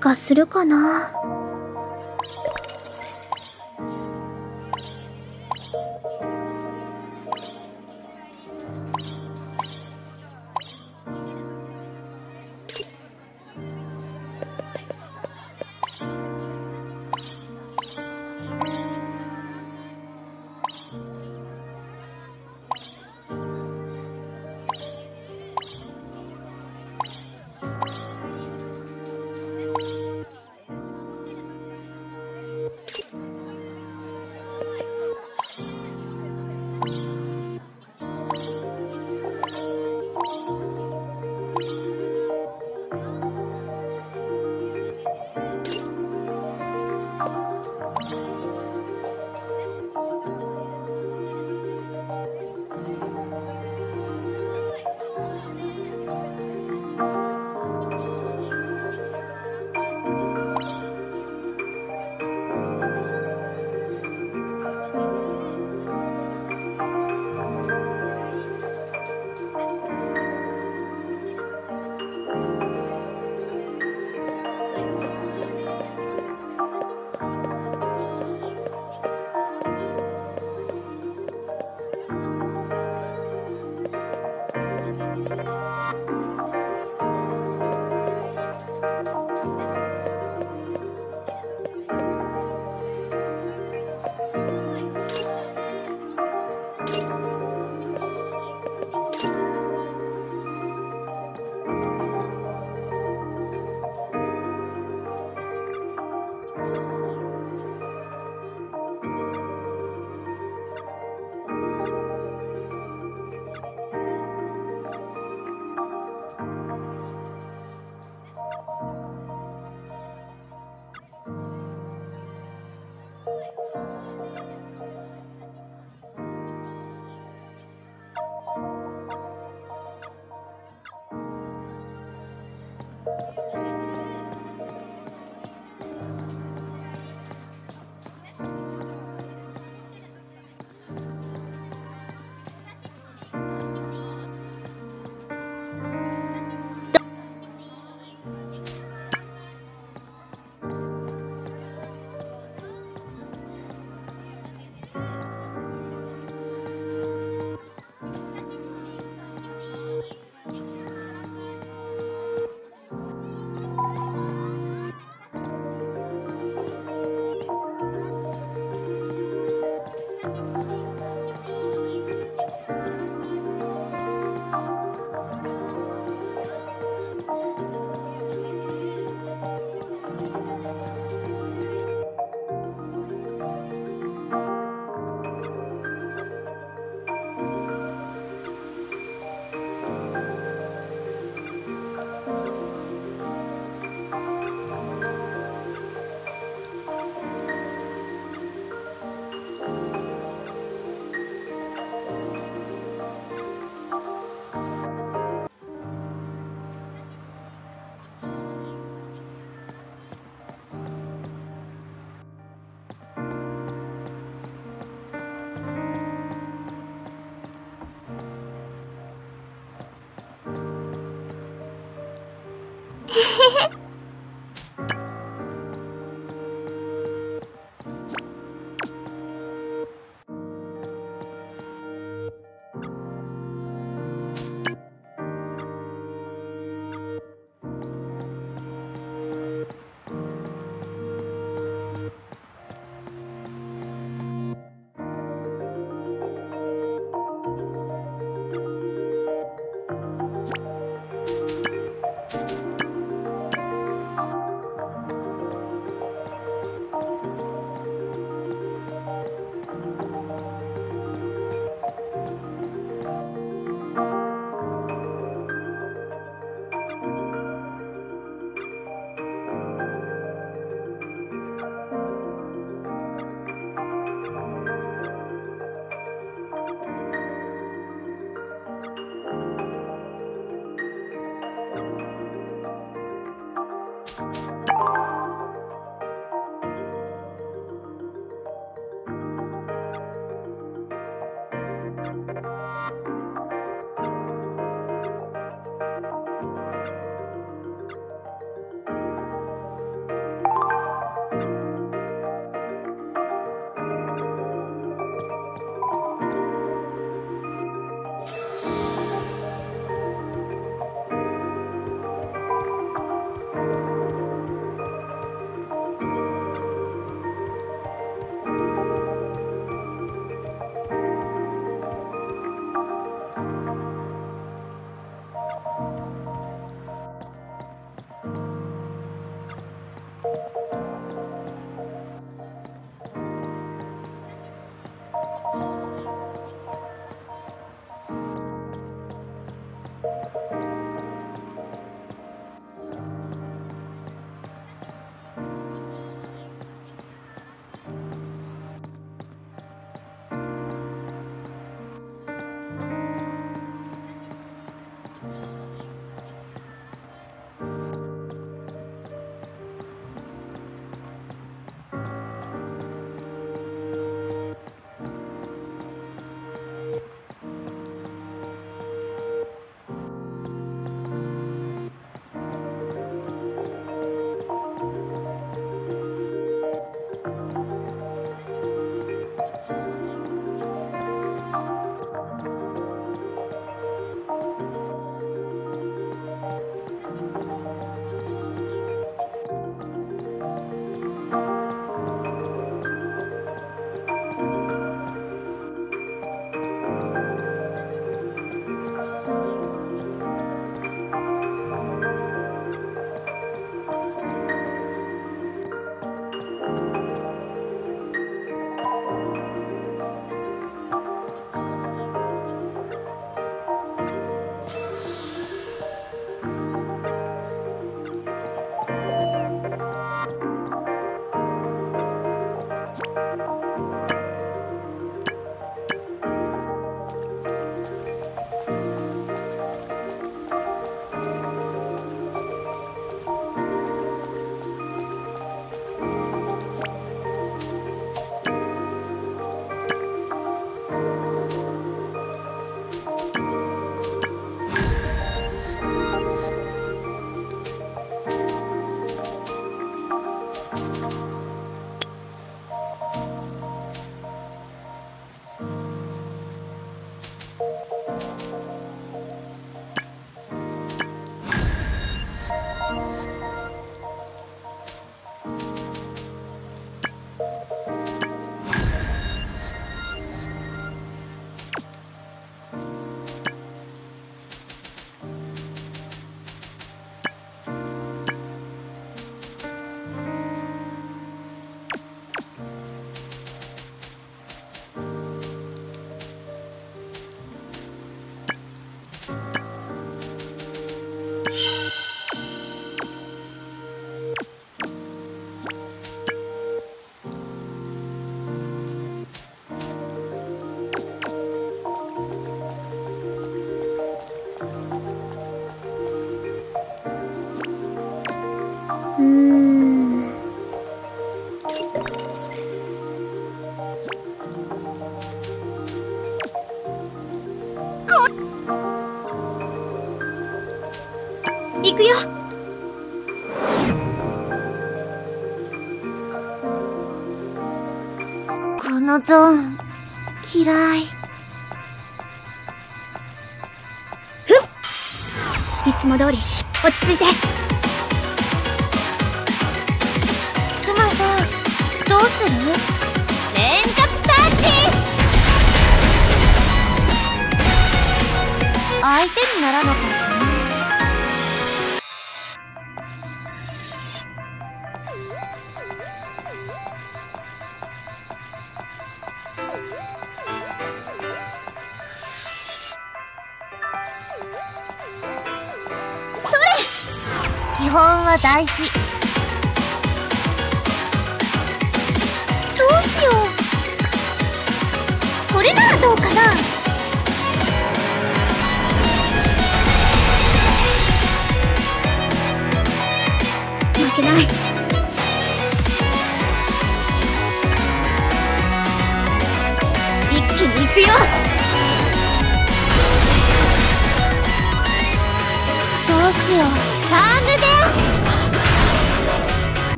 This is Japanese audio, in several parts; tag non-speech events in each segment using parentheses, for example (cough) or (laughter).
かするかな。Hehehe (laughs) のゾーン嫌い。ふっ。いつも通り落ち着いて。クマさんどうする？レンカパンチ相手にならなかっ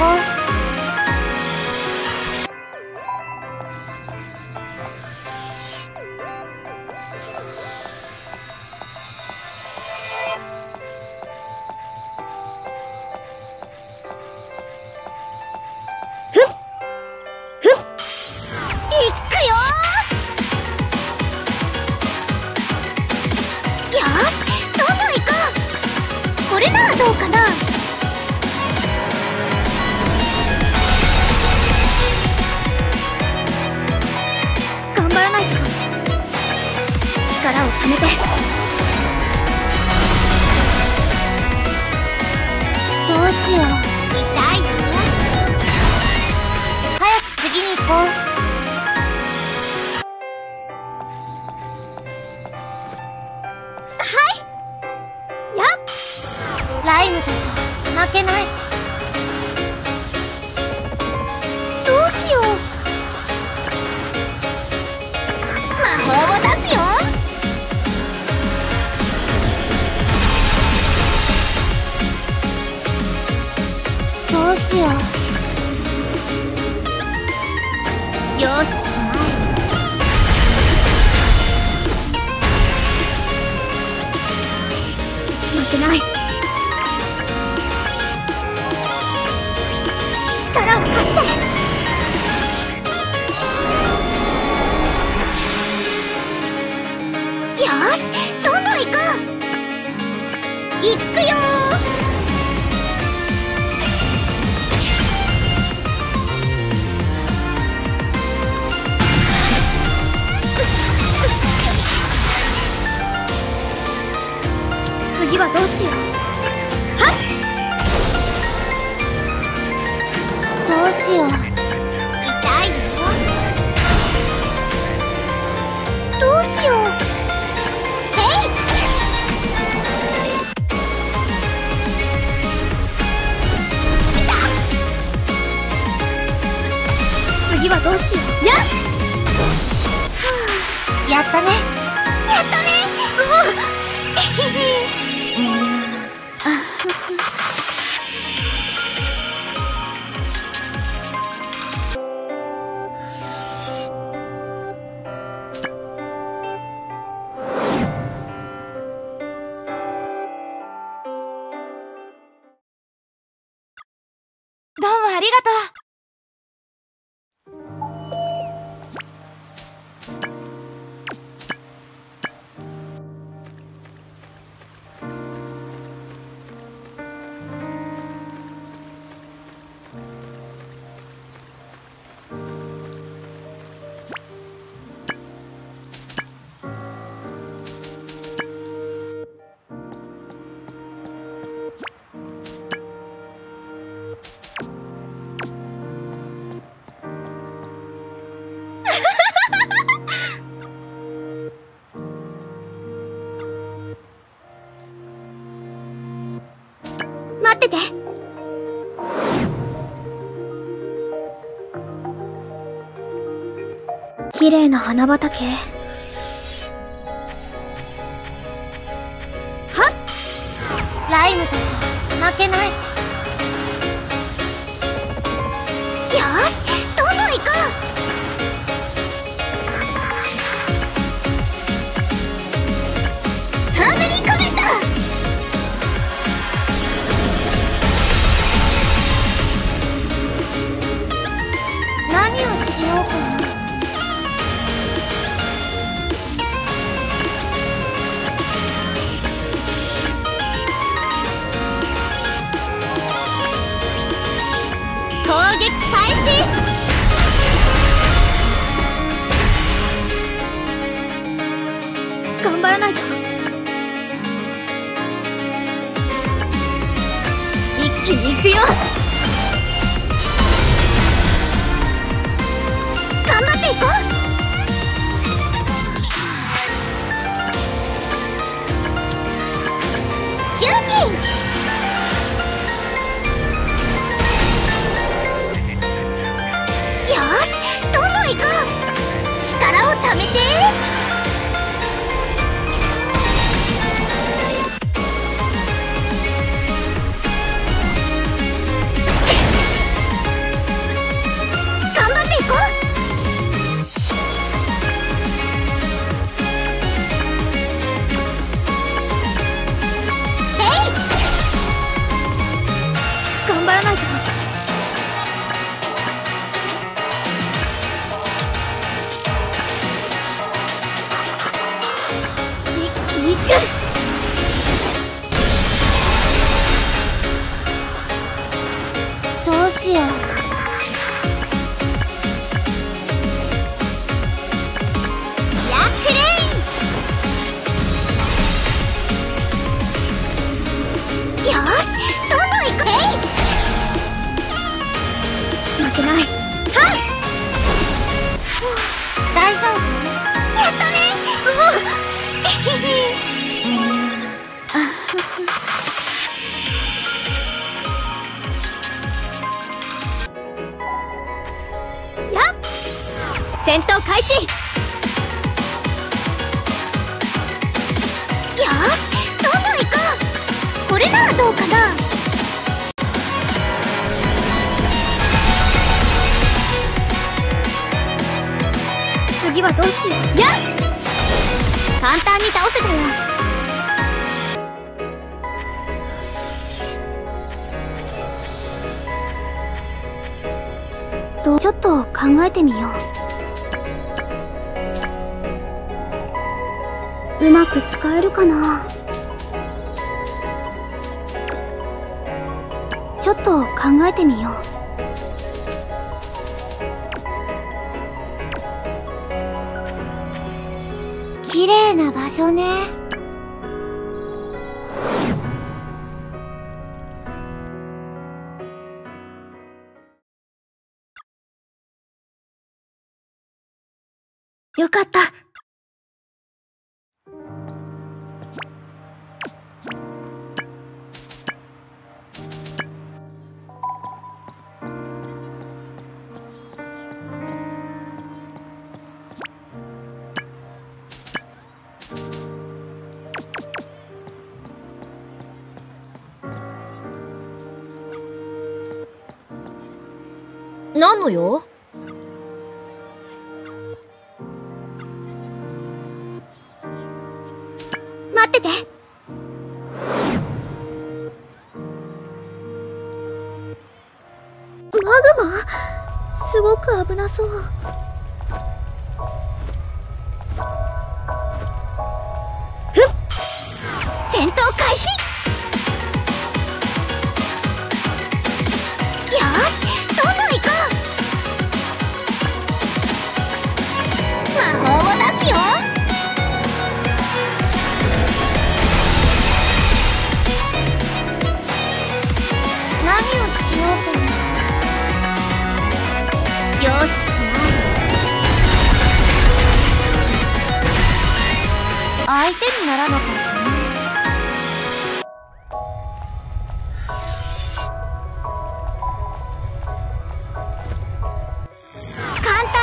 啊綺麗な花畑。頑張らないと。一気に行くよ。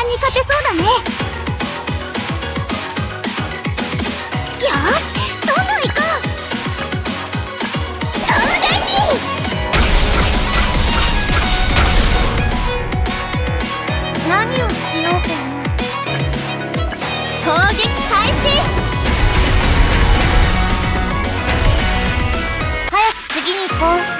に勝てそうだねよしどんどん行こう大何をしようかな攻撃開始早く次に行こう。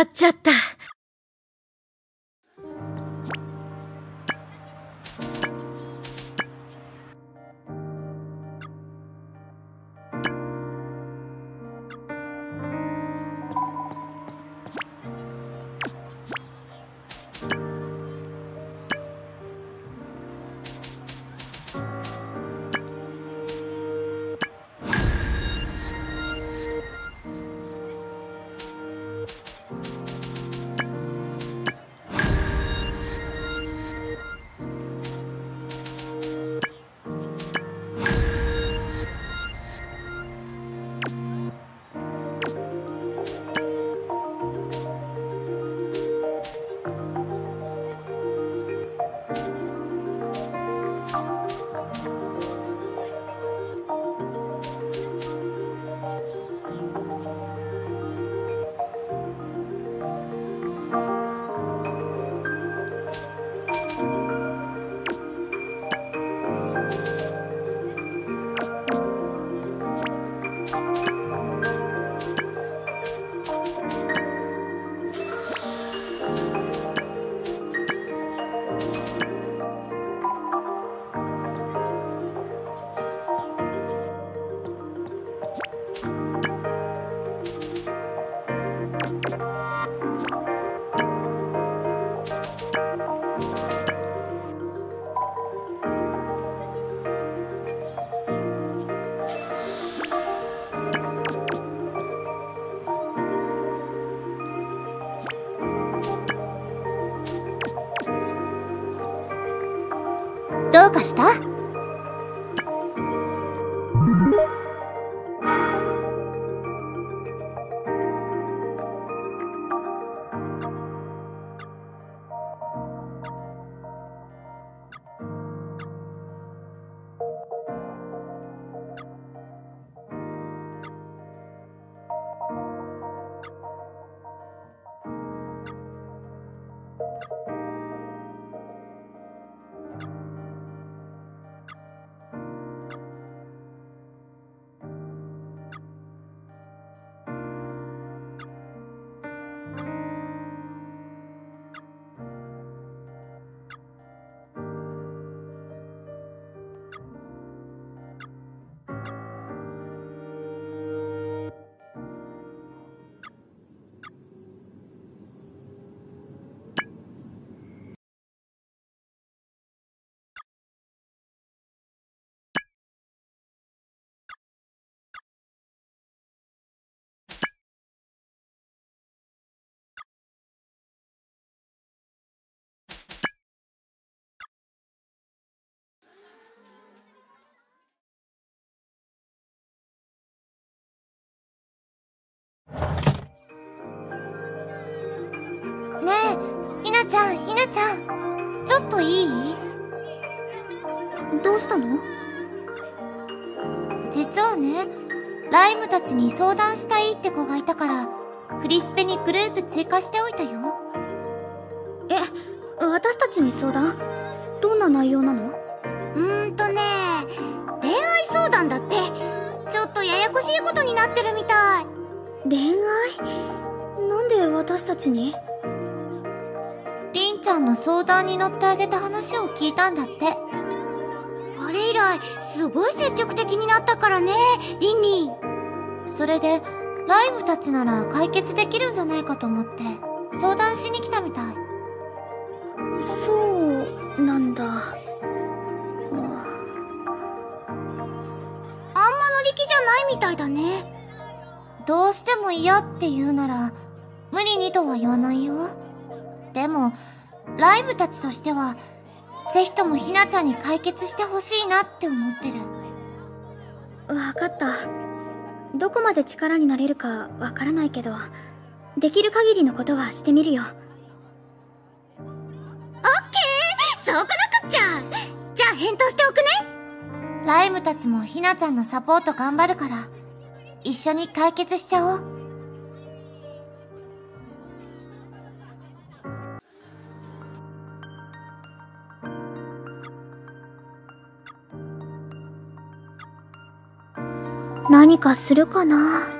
使っちゃった。ひなちゃんひなちゃん。ちょっといい？どうしたの？実はねライムたちに相談したいって子がいたからフリスペにグループ追加しておいたよ。え私たちに相談？どんな内容なの？うーんとね恋愛相談だってちょっとややこしいことになってるみたい。恋愛？なんで私たちに？りんちゃんの相談に乗ってあげた話を聞いたんだって。あれ以来すごい積極的になったからねリンリン。それでライムたちなら解決できるんじゃないかと思って相談しに来たみたい。そうなんだ。あんま乗り気じゃないみたいだね。どうしても嫌って言うなら無理にとは言わないよでもライムたちとしてはぜひともひなちゃんに解決してほしいなって思ってる。わかった。どこまで力になれるかわからないけどできる限りのことはしてみるよ。オッケー！そうこなくっちゃじゃあ返答しておくね。ライムたちもひなちゃんのサポート頑張るから一緒に解決しちゃおう何かするかな？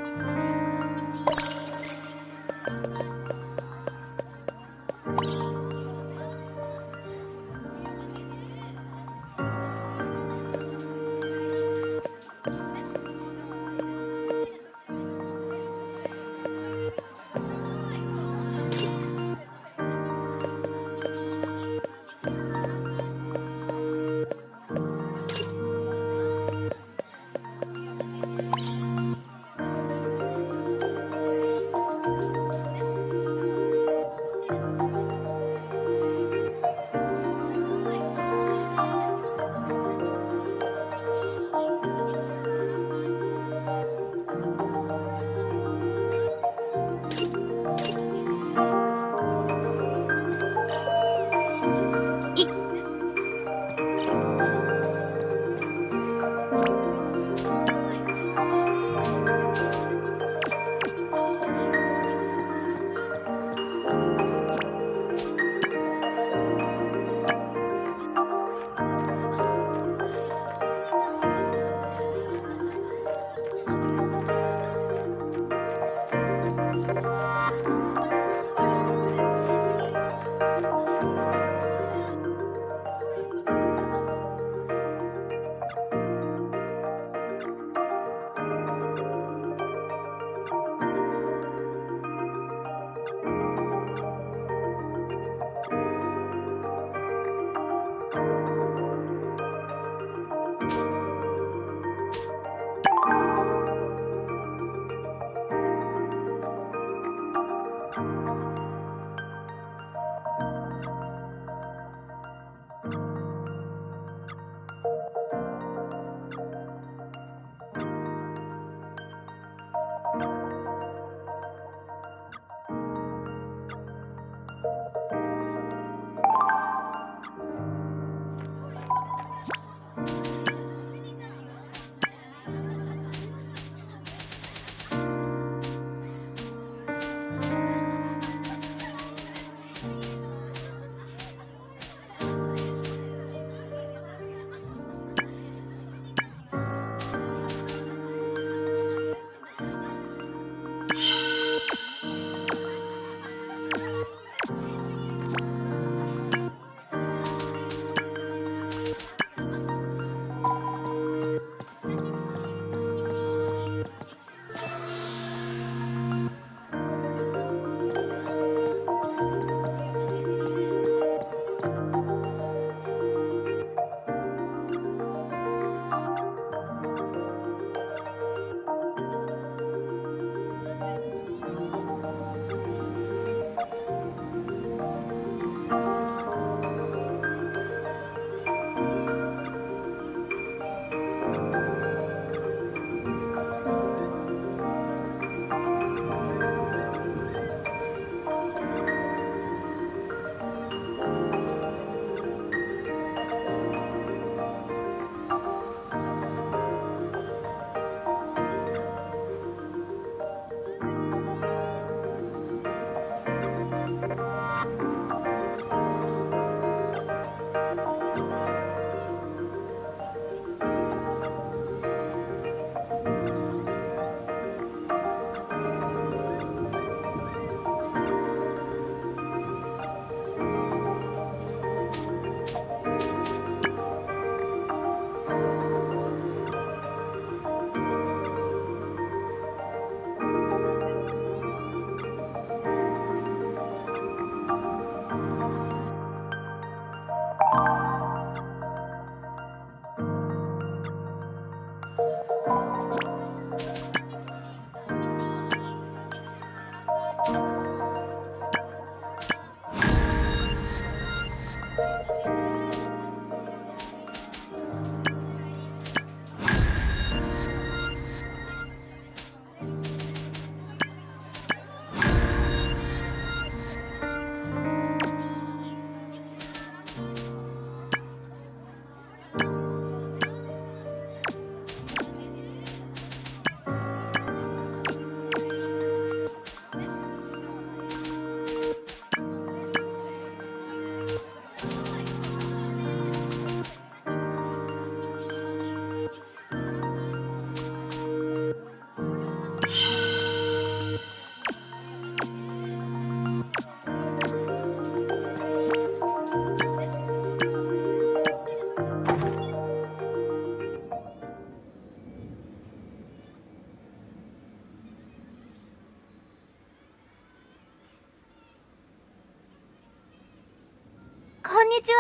にちは。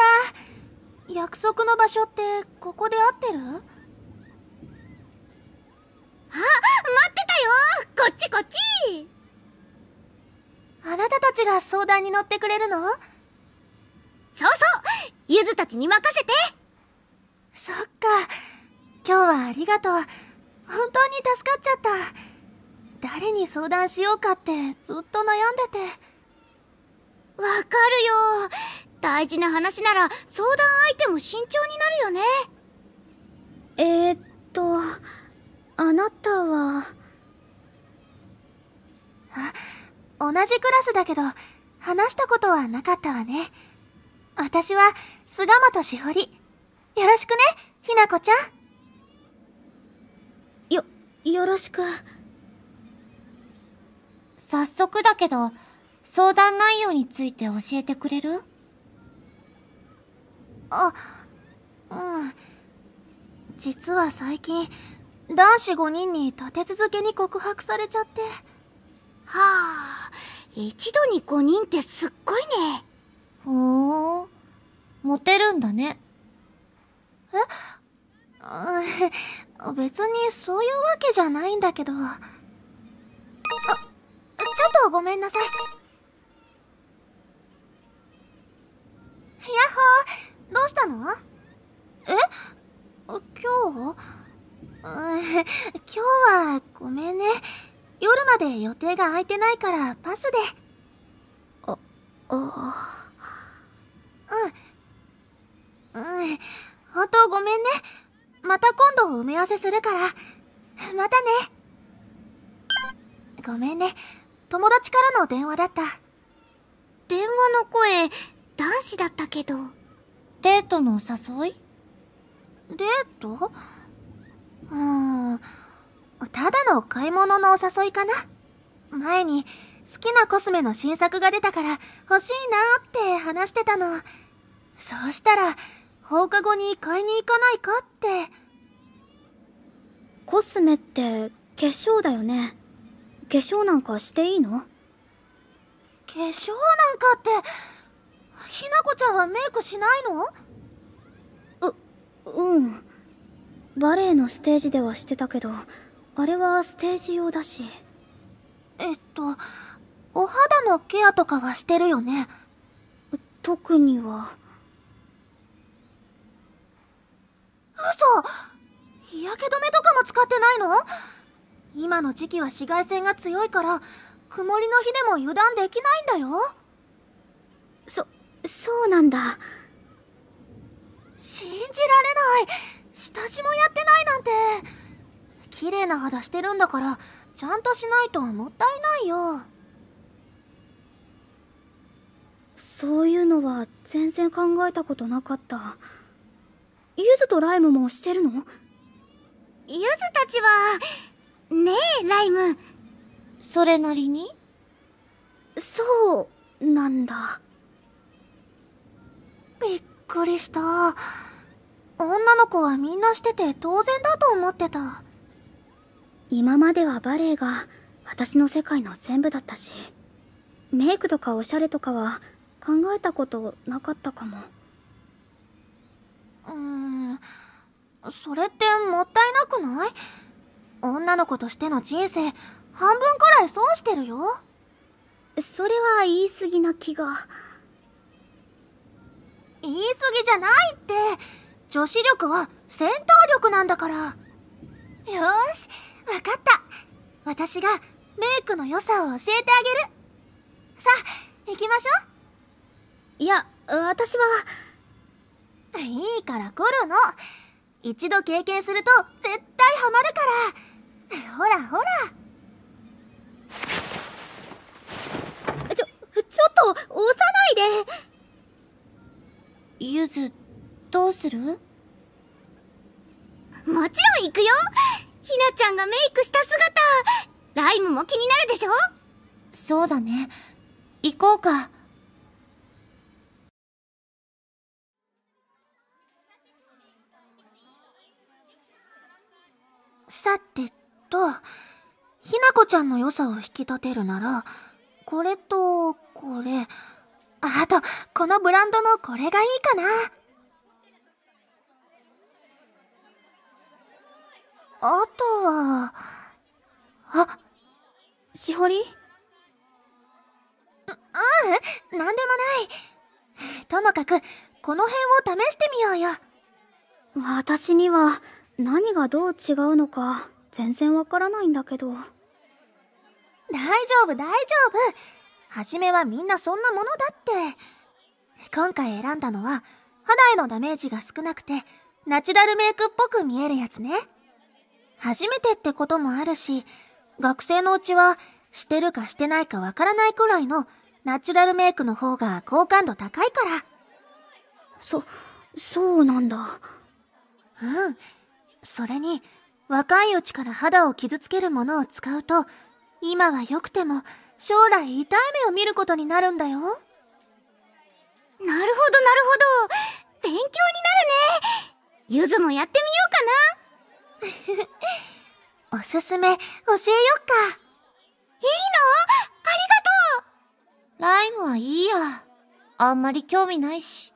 約束の場所ってここで合ってる？あ待ってたよ。こっちこっち。あなたたちが相談に乗ってくれるの？そうそう。ゆずたちに任せて。そっか。今日はありがとう。本当に助かっちゃった。誰に相談しようかってずっと悩んでて。わかるよ大事な話なら相談相手も慎重になるよね。えー、っとあなたはあ同じクラスだけど話したことはなかったわね。私は菅本しほり。よろしくねひなこちゃん。よよろしく。早速だけど相談内容について教えてくれる？あうん。実は最近男子5人に立て続けに告白されちゃって。はあ一度に5人ってすっごいね。ほー。モテるんだね。え？別にそういうわけじゃないんだけど。あちょっとごめんなさい。やっほーどうしたの？え？今日？今日はごめんね夜まで予定が空いてないからパスで。あ、あうん。うん。本当ごめんね。また今度埋め合わせするから。またね。ごめんね。友達からの電話だった。電話の声、男子だったけど。デートのお誘い？デート？うーん。ただの買い物のお誘いかな。前に好きなコスメの新作が出たから欲しいなって話してたの。そうしたら放課後に買いに行かないかって。コスメって化粧だよね。化粧なんかしていいの？化粧なんかって、ひなこちゃんはメイクしないの？うん。バレエのステージではしてたけど、あれはステージ用だし。えっと、お肌のケアとかはしてるよね？特には。嘘日焼け止めとかも使ってないの？今の時期は紫外線が強いから、曇りの日でも油断できないんだよ。そ、そうなんだ。信じられない。下地もやってないなんて。綺麗な肌してるんだから、ちゃんとしないともったいないよ。そういうのは全然考えたことなかった。ゆずとライムもしてるの？ゆずたちは、ねえ、ライム。それなりに？そう、なんだ。びっくりした。女の子はみんなしてて当然だと思ってた。今まではバレエが私の世界の全部だったし、メイクとかおしゃれとかは考えたことなかったかも。うーん、それってもったいなくない？女の子としての人生、半分くらい損してるよ。それは言い過ぎな気が。言い過ぎじゃないって。女子力は戦闘力なんだから。よーし、わかった。私がメイクの良さを教えてあげる。さあ、行きましょいや、私は、う。いいから来るの。一度経験すると絶対ハマるから。ほらほら。ちょ、ちょっと、押さないでゆず、どうする？もちろん行くよ。ひなちゃんがメイクした姿。ライムも気になるでしょ？そうだね。行こうか。さてと、ひなこちゃんの良さを引き立てるなら、これと、これ、あと、このブランドのこれがいいかな。あとは、あ、しほり？うん、なんでもない。ともかく、この辺を試してみようよ。私には何がどう違うのか全然わからないんだけど。大丈夫、大丈夫。はじめはみんなそんなものだって。今回選んだのは、肌へのダメージが少なくて、ナチュラルメイクっぽく見えるやつね。初めてってこともあるし、学生のうちは、してるかしてないかわからないくらいのナチュラルメイクの方が好感度高いから。そ、そうなんだ。うん。それに、若いうちから肌を傷つけるものを使うと、今は良くても、将来痛い目を見ることになるんだよ。なるほど、なるほど。勉強になるね。ゆずもやってみようかな。(laughs) おすすめ、教えよっか。いいの？ありがとうライムはいいや。あんまり興味ないし。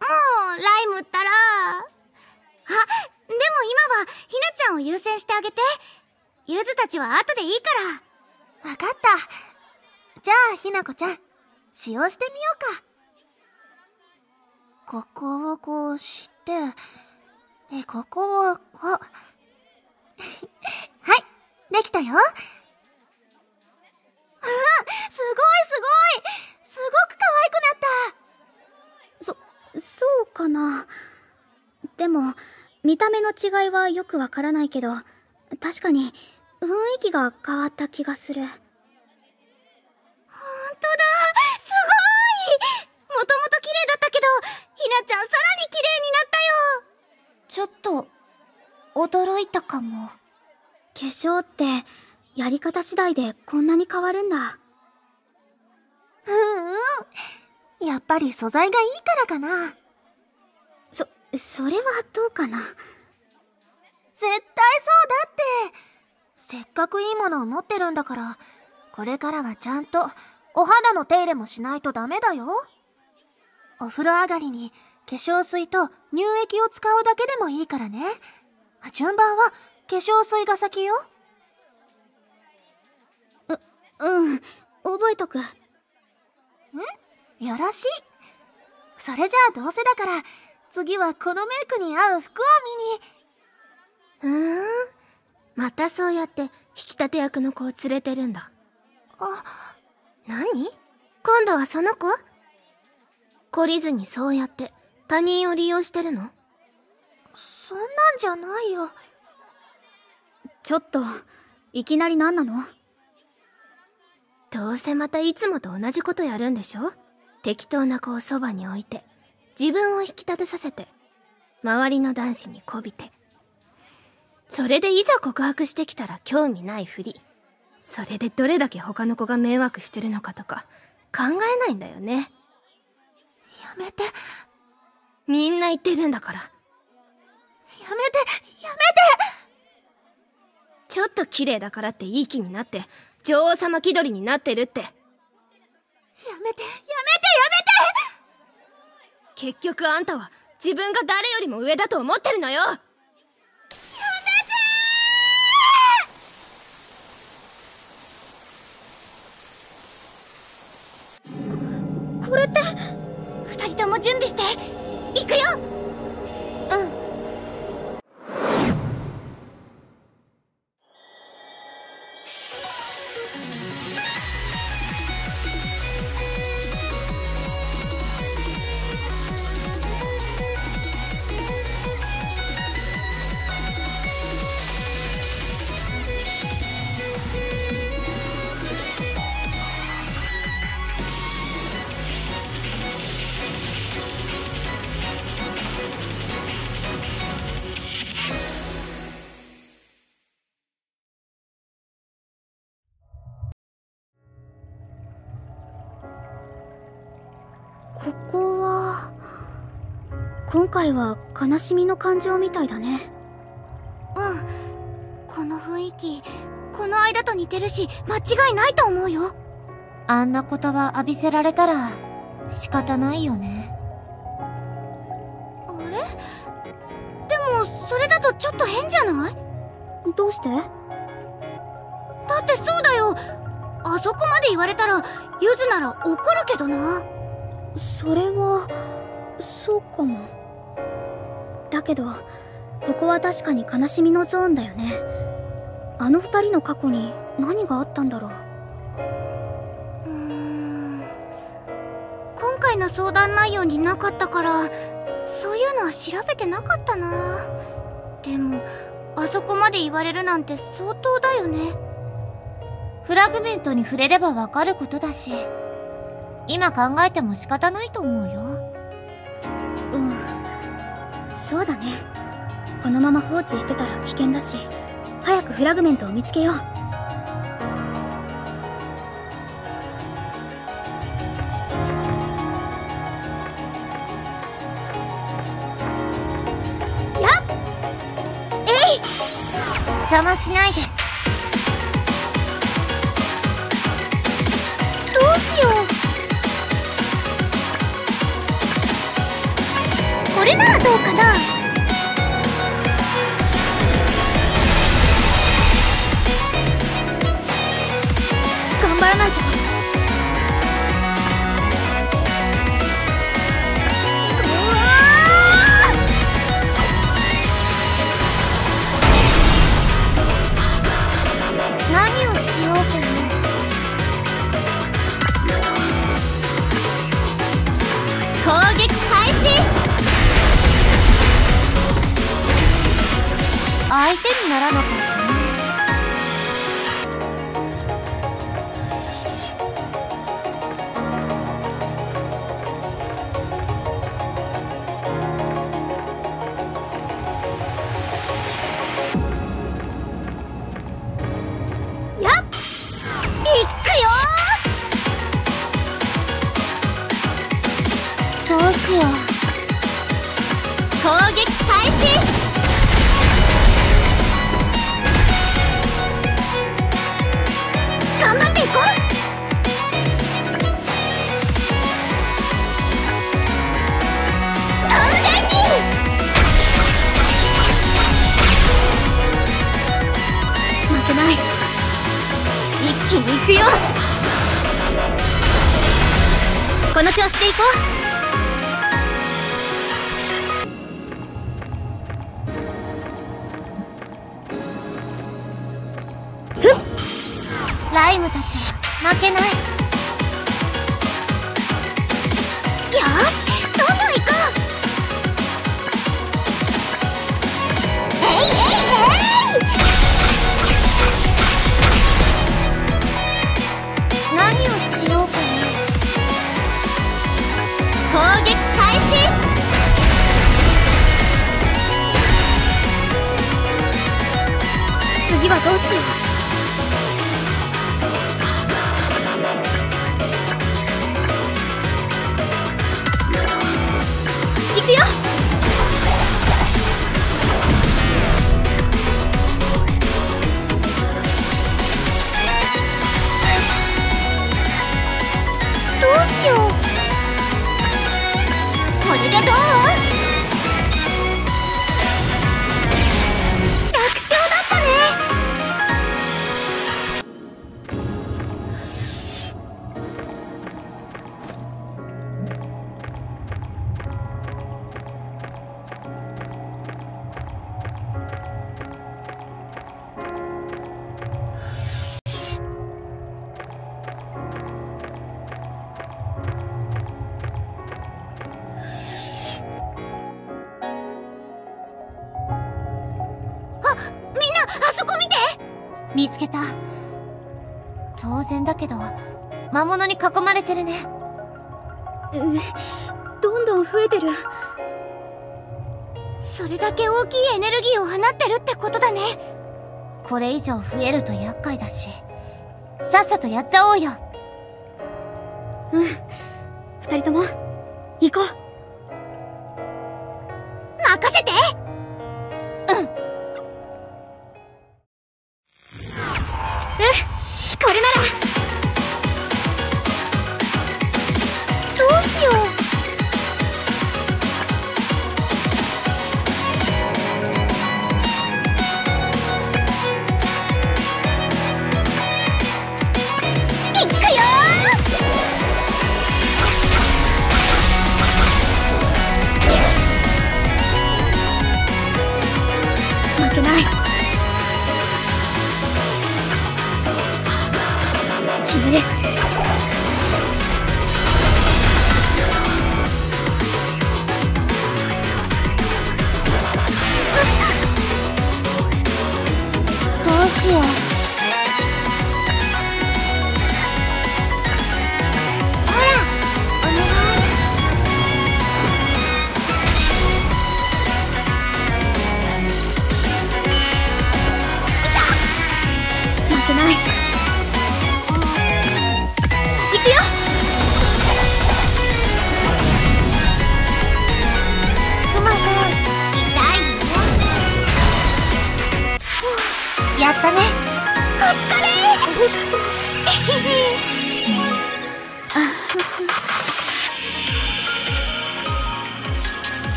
もう、ライムったら。あ、でも今は、ひなちゃんを優先してあげて。ゆずたちは後でいいから。わかった。じゃあ、ひなこちゃん、使用してみようか。ここをこうして、で、ここをこう。(laughs) はい、できたよ。すごいすごいすごく可愛くな、ったそうかな。でも、見た目の違いはよくわからないけど、確かに雰囲気が変わった気がする。ほんとだすごいもともと綺麗だったけど、ひなちゃんさらに綺麗になったよちょっと、驚いたかも。化粧って、やり方次第でこんなに変わるんだ。うんうんやっぱり素材がいいからかなそ、それはどうかな。絶対そうだってせっかくいいものを持ってるんだからこれからはちゃんとお肌の手入れもしないとダメだよ。お風呂上がりに化粧水と乳液を使うだけでもいいからね。順番は化粧水が先よ。うん、覚えとく。よろしい。それじゃあどうせだから次はこのメイクに合う服を見に。うーん？またそうやって引き立て役の子を連れてるんだ。あ何？今度はその子？懲りずにそうやって他人を利用してるの？そんなんじゃないよ。ちょっと、いきなり何なの？どうせまたいつもと同じことやるんでしょ？適当な子をそばに置いて、自分を引き立てさせて、周りの男子に媚びて。それでいざ告白してきたら興味ないふり。それでどれだけ他の子が迷惑してるのかとか考えないんだよね。やめてやみんな言ってるんだから。めてやめちょっと綺麗だからっていい気になって、女王様気取りになってるって。てやめてやめてや結局あんたは自分が誰よりも上だと思ってるのよこれって、二人とも準備して行くよ回は悲しみの感情みたいだね。うん。この雰囲気この間と似てるし間違いないと思うよ。あんな言葉浴びせられたら仕方ないよね。あれ？でもそれだとちょっと変じゃない？どうして？だってそうだよ。あそこまで言われたらゆずなら怒るけどな。それは、そうかも。だけど、ここは確かに悲しみのゾーンだよね。あの二人の過去に何があったんだろう。うーん今回の相談内容になかったからそういうのは調べてなかったなでもあそこまで言われるなんて相当だよねフラグメントに触れればわかることだし今考えても仕方ないと思うようん。そうだね。このまま放置してたら危険だし、早くフラグメントを見つけよう。邪魔しないでどうかな？増えると厄介だしさっさとやっちゃおうよ。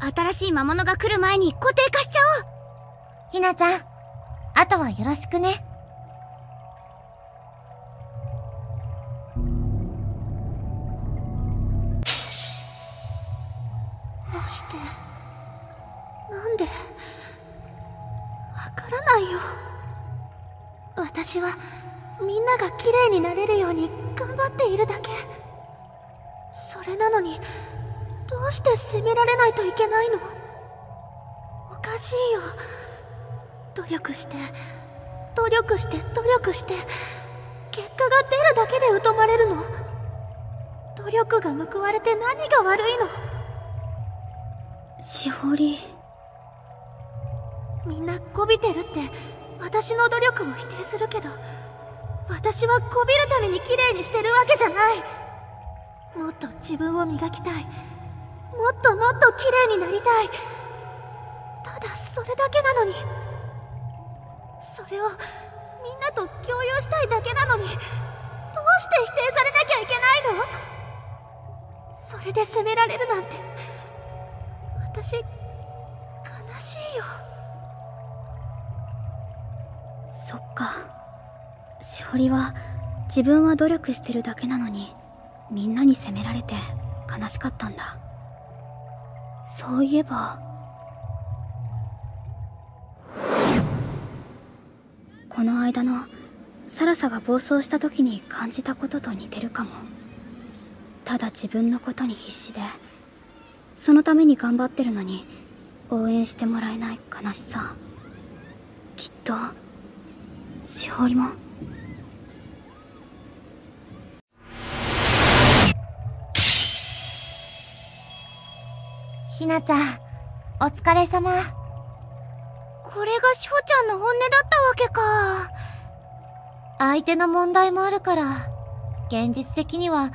新しい魔物が来る前に固定化しちゃおう。ひなちゃん、あとはよろしくね。どうして？なんで？わからないよ。私はみんなが綺麗になれるように頑張っているだけ。それなのにどうして責められないといけないの？おかしいよ。努力して努力して努力して結果が出るだけで疎まれるの？努力が報われて何が悪いの？しほり。みんなこびてるって私の努力を否定するけど私はこびるために綺麗にしてるわけじゃない。もっと自分を磨きたいもっともっと綺麗になりたい。ただそれだけなのに。それをみんなと共有したいだけなのに。どうして否定されなきゃいけないの？それで責められるなんて。私悲しいよ。そっか。しほりは自分は努力してるだけなのにみんなに責められて悲しかったんだ。そういえば。この間のサラサが暴走した時に感じたことと似てるかも。ただ自分のことに必死でそのために頑張ってるのに応援してもらえない悲しさ。きっとしほりもひなちゃんお疲れ様。これがしほちゃんの本音だったわけか。相手の問題もあるから現実的には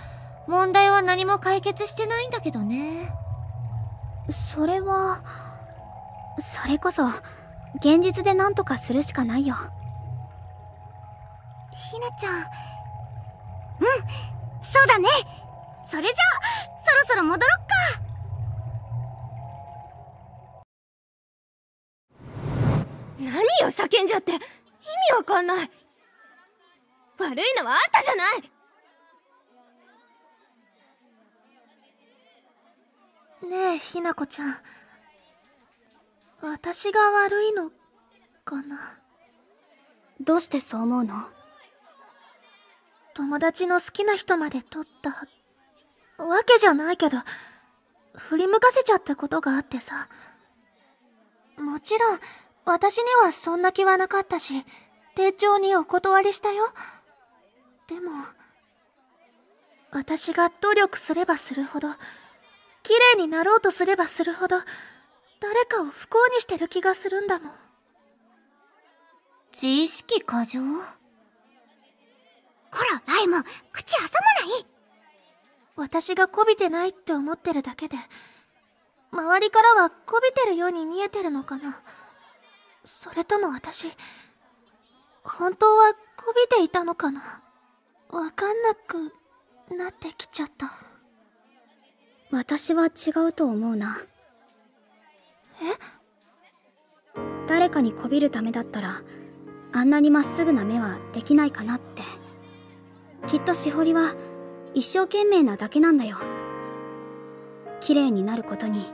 問題は何も解決してないんだけどね。それはそれこそ現実で何とかするしかないよ。ひなちゃん。うんそうだね。それじゃあそろそろ戻ろっか何よ叫んじゃって。意味わかんない。悪いのはあんたじゃない。ねえひなこちゃん。私が悪いのかな。どうしてそう思うの？友達の好きな人まで取ったわけじゃないけど振り向かせちゃったことがあってさ。もちろん私にはそんな気はなかったし丁重にお断りしたよ。でも私が努力すればするほど綺麗になろうとすればするほど誰かを不幸にしてる気がするんだもん。自意識過剰？こらライム口挟まない！私がこびてないって思ってるだけで周りからはこびてるように見えてるのかなそれとも私本当はこびていたのかな？わかんなくなってきちゃった。私は違うと思うな。え？誰かにこびるためだったらあんなにまっすぐな目はできないかなって。きっとしほりは一生懸命なだけなんだよ。綺麗になることに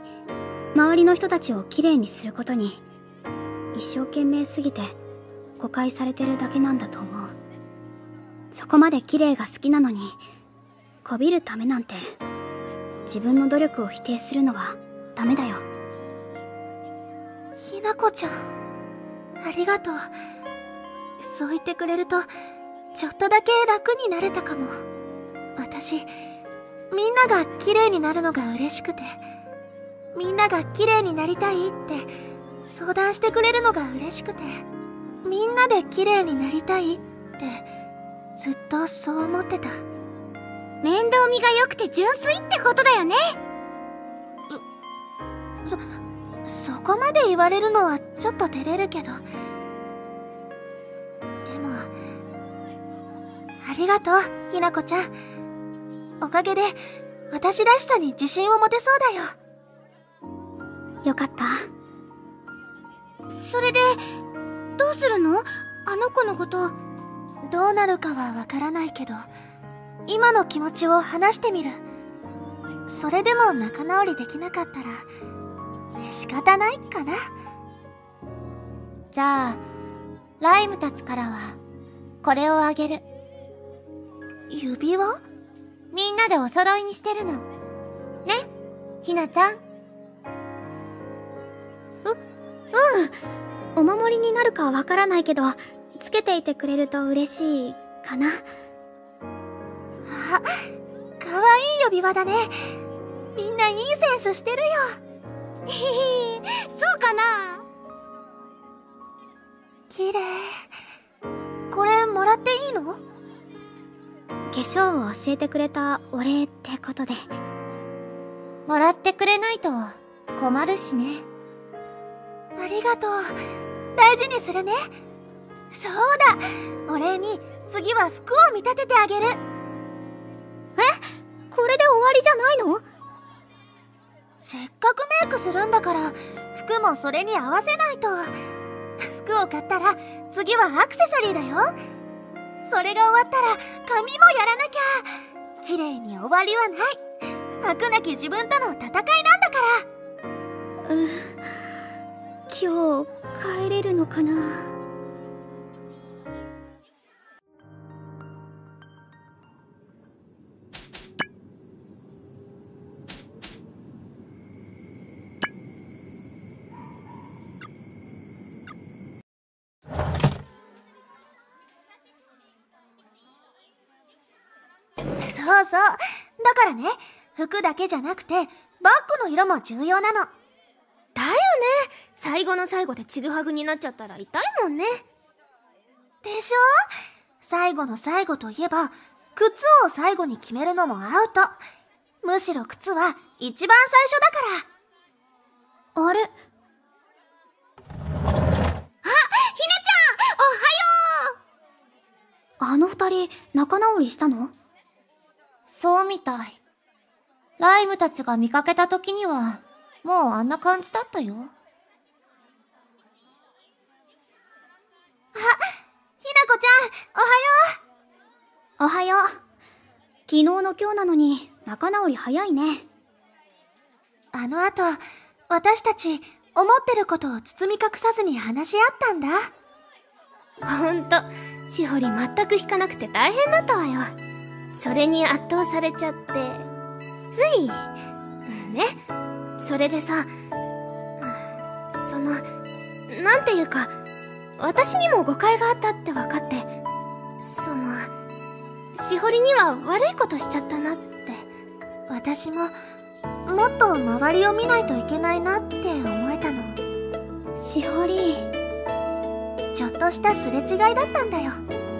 周りの人たちを綺麗にすることに一生懸命すぎて誤解されてるだけなんだと思う。そこまで綺麗が好きなのにこびるためなんて自分の努力を否定するのはダメだよ。ひなこちゃんありがとう。そう言ってくれるとちょっとだけ楽になれたかも。私みんなが綺麗になるのが嬉しくてみんなが綺麗になりたいって相談してくれるのが嬉しくてみんなで綺麗になりたいってずっとそう思ってた。面倒見が良くて純粋ってことだよね。そこまで言われるのはちょっと照れるけど。でもありがとうひなこちゃん。おかげで私らしさに自信を持てそうだよ。よかったそれでどうするの？あの子のこと。どうなるかはわからないけど今の気持ちを話してみる。それでも仲直りできなかったら仕方ないかな。じゃあライムたちからはこれをあげる。指輪？みんなでお揃いにしてるの。ねひなちゃん。う、うん。お守りになるかわからないけど、つけていてくれると嬉しいかな。あ、かわいい指輪だね。みんないいセンスしてるよ。ひひ、そうかな綺麗。これもらっていいの？化粧を教えてくれたお礼ってことで。もらってくれないと困るしね。ありがとう。大事にするね。そうだ。お礼に次は服を見立ててあげる。え？これで終わりじゃないの？せっかくメイクするんだから服もそれに合わせないと。服を買ったら次はアクセサリーだよ。それが終わったら髪もやらなきゃ。綺麗に終わりはない。飽くなき自分との戦いなんだから。うん今日帰れるのかな？そうそう。だからね服だけじゃなくてバッグの色も重要なの。だよね。最後の最後でちぐはぐになっちゃったら痛いもんね。でしょ？最後の最後といえば靴を最後に決めるのもアウト。むしろ靴は一番最初だから。あれ？あひなちゃんおはよう。あの二人仲直りしたの？そうみたい。ライムたちが見かけた時には、もうあんな感じだったよ。ひなこちゃん、おはよう。おはよう。昨日の今日なのに仲直り早いね。あの後、私たち思ってることを包み隠さずに話し合ったんだ。ほんと、しほり全く引かなくて大変だったわよ。それに圧倒されちゃってついねそれでさそのなんていうか私にも誤解があったって分かってそのしほりには悪いことしちゃったなって。私ももっと周りを見ないといけないなって思えたの。しほりちょっとしたすれ違いだったんだよ。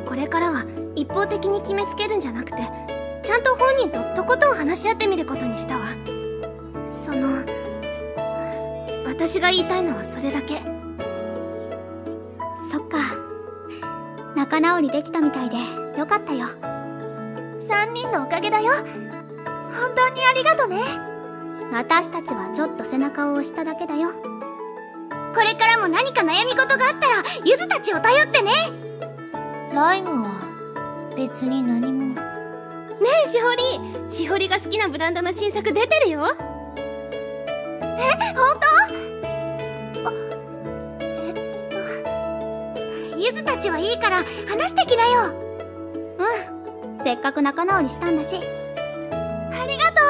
これからは一方的に決めつけるんじゃなくてちゃんと本人ととことん話し合ってみることにしたわ。その私が言いたいのはそれだけ。か。仲直りできたみたいでよかったよ。3人のおかげだよ。本当にありがとね。私たちはちょっと背中を押しただけだよ。これからも何か悩み事があったらゆずたちを頼ってね。ライムは別に何も。ねえしほり。しほりが好きなブランドの新作出てるよ。え本当？ゆずたちはいいから話してきなよ。うん。せっかく仲直りしたんだし。ありがと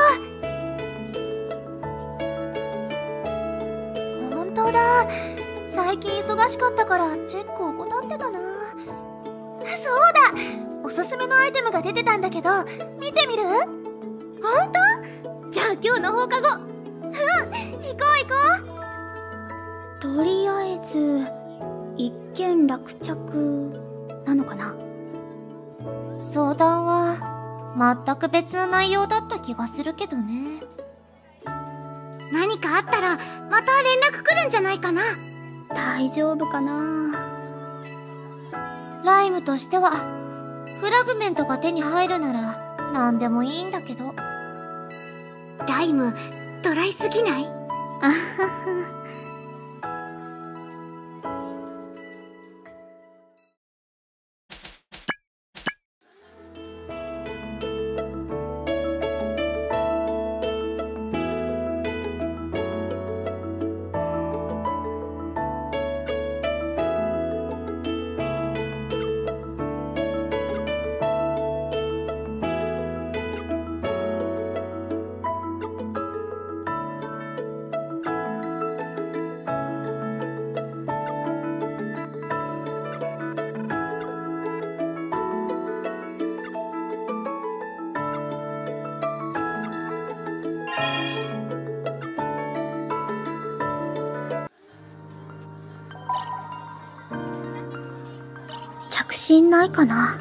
う。本当だ。最近忙しかったからチェックを怠ってたな。そうだ。おすすめのアイテムが出てたんだけど見てみる？本当？じゃあ今日の放課後。うん。行こう行こう。とりあえず一件落着なのかな？相談は全く別の内容だった気がするけどね何かあったらまた連絡来るんじゃないかな？大丈夫かな？ライムとしては、フラグメントが手に入るなら何でもいいんだけど。ライム、ドライすぎない？あはは。信ないかな。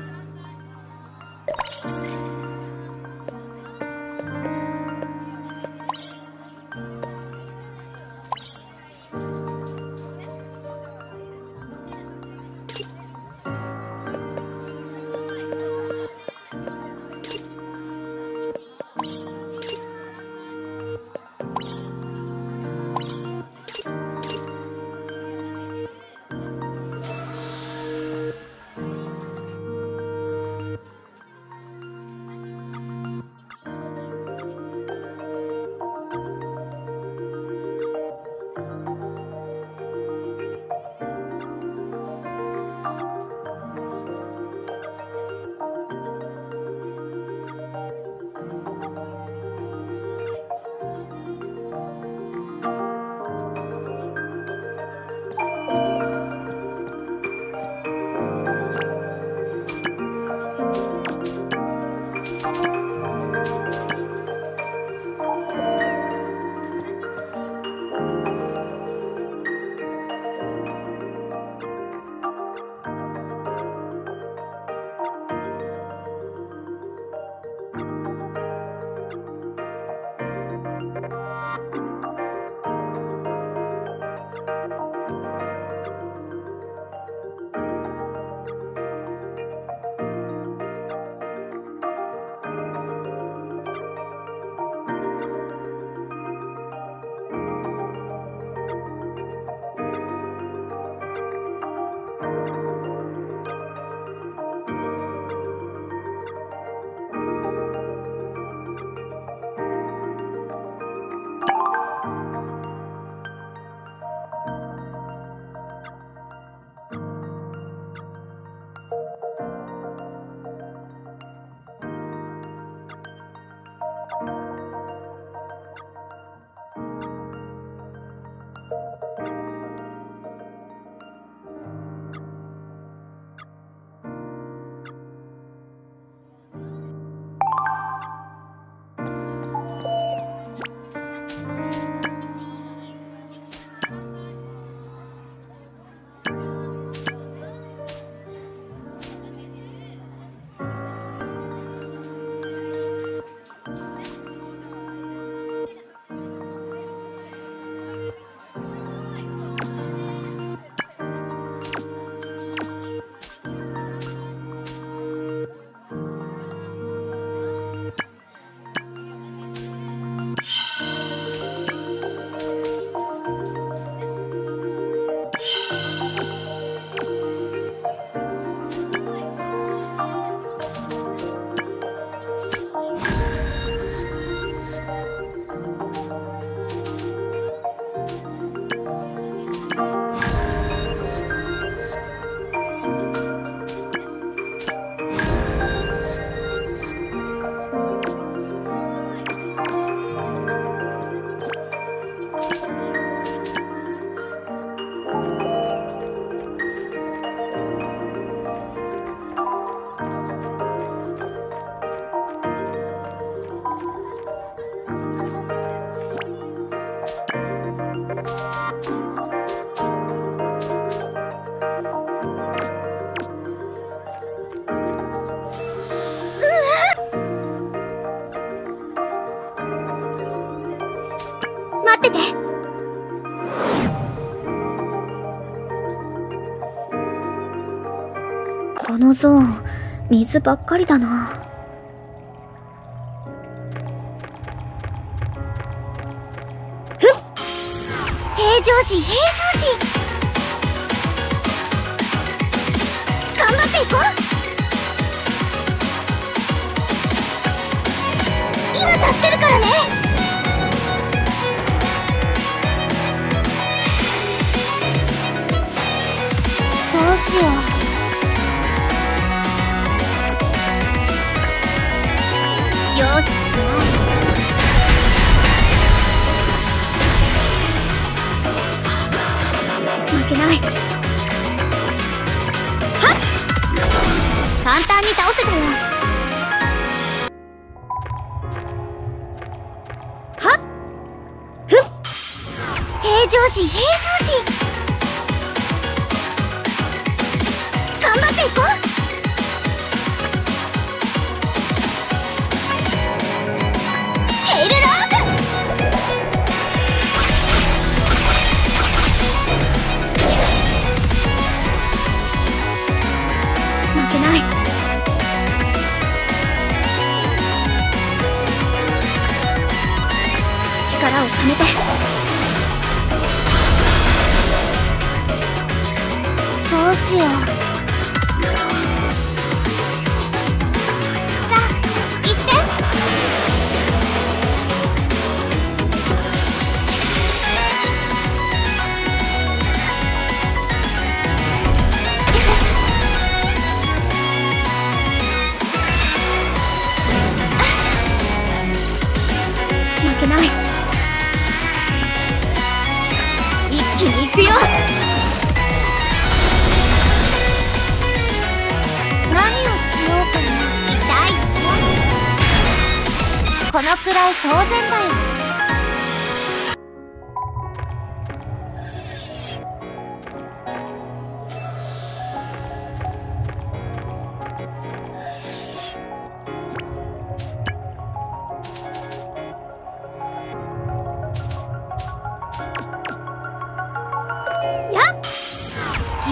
ゾーン水ばっかりだな。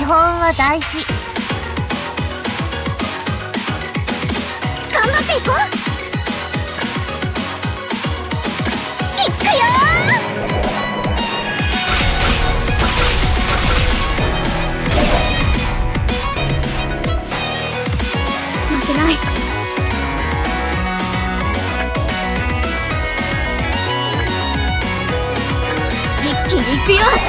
本は大事。頑張っていこう。いくよ行くよ。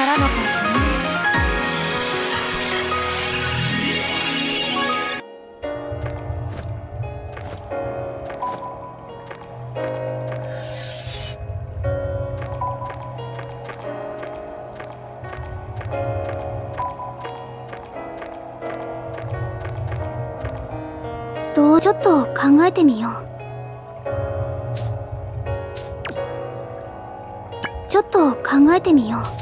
ならなかったね考えてみよう。ちょっと考えてみよう。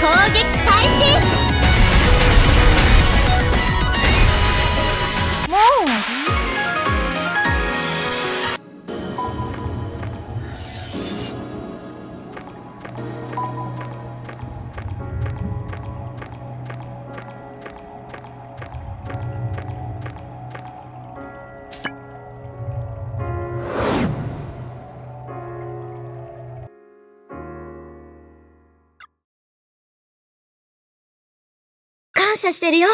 攻撃開始。もう。感謝してるよ。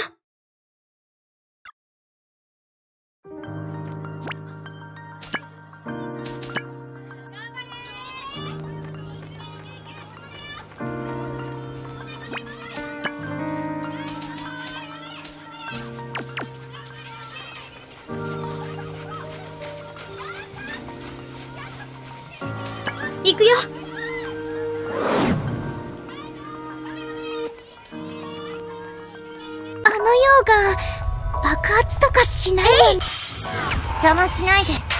邪魔しないで。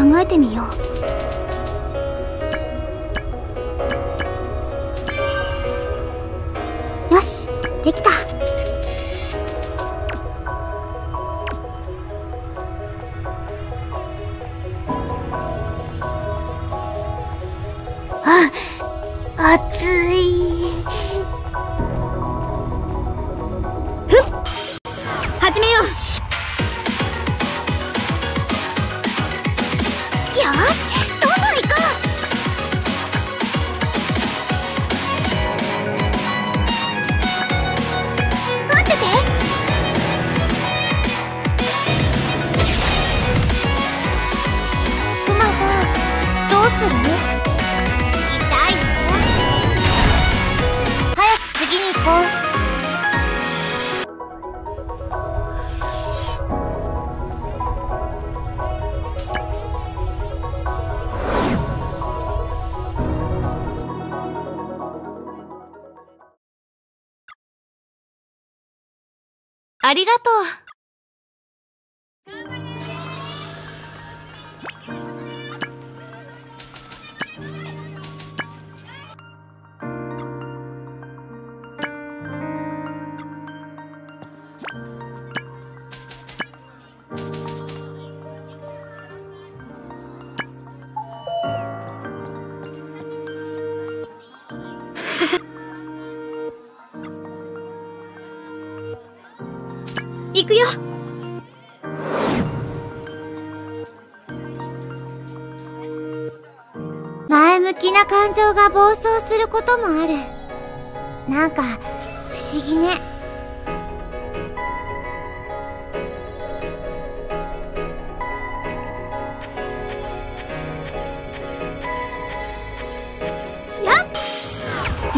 考えてみよう。感情が暴走することもある。なんか不思議ね。やっ！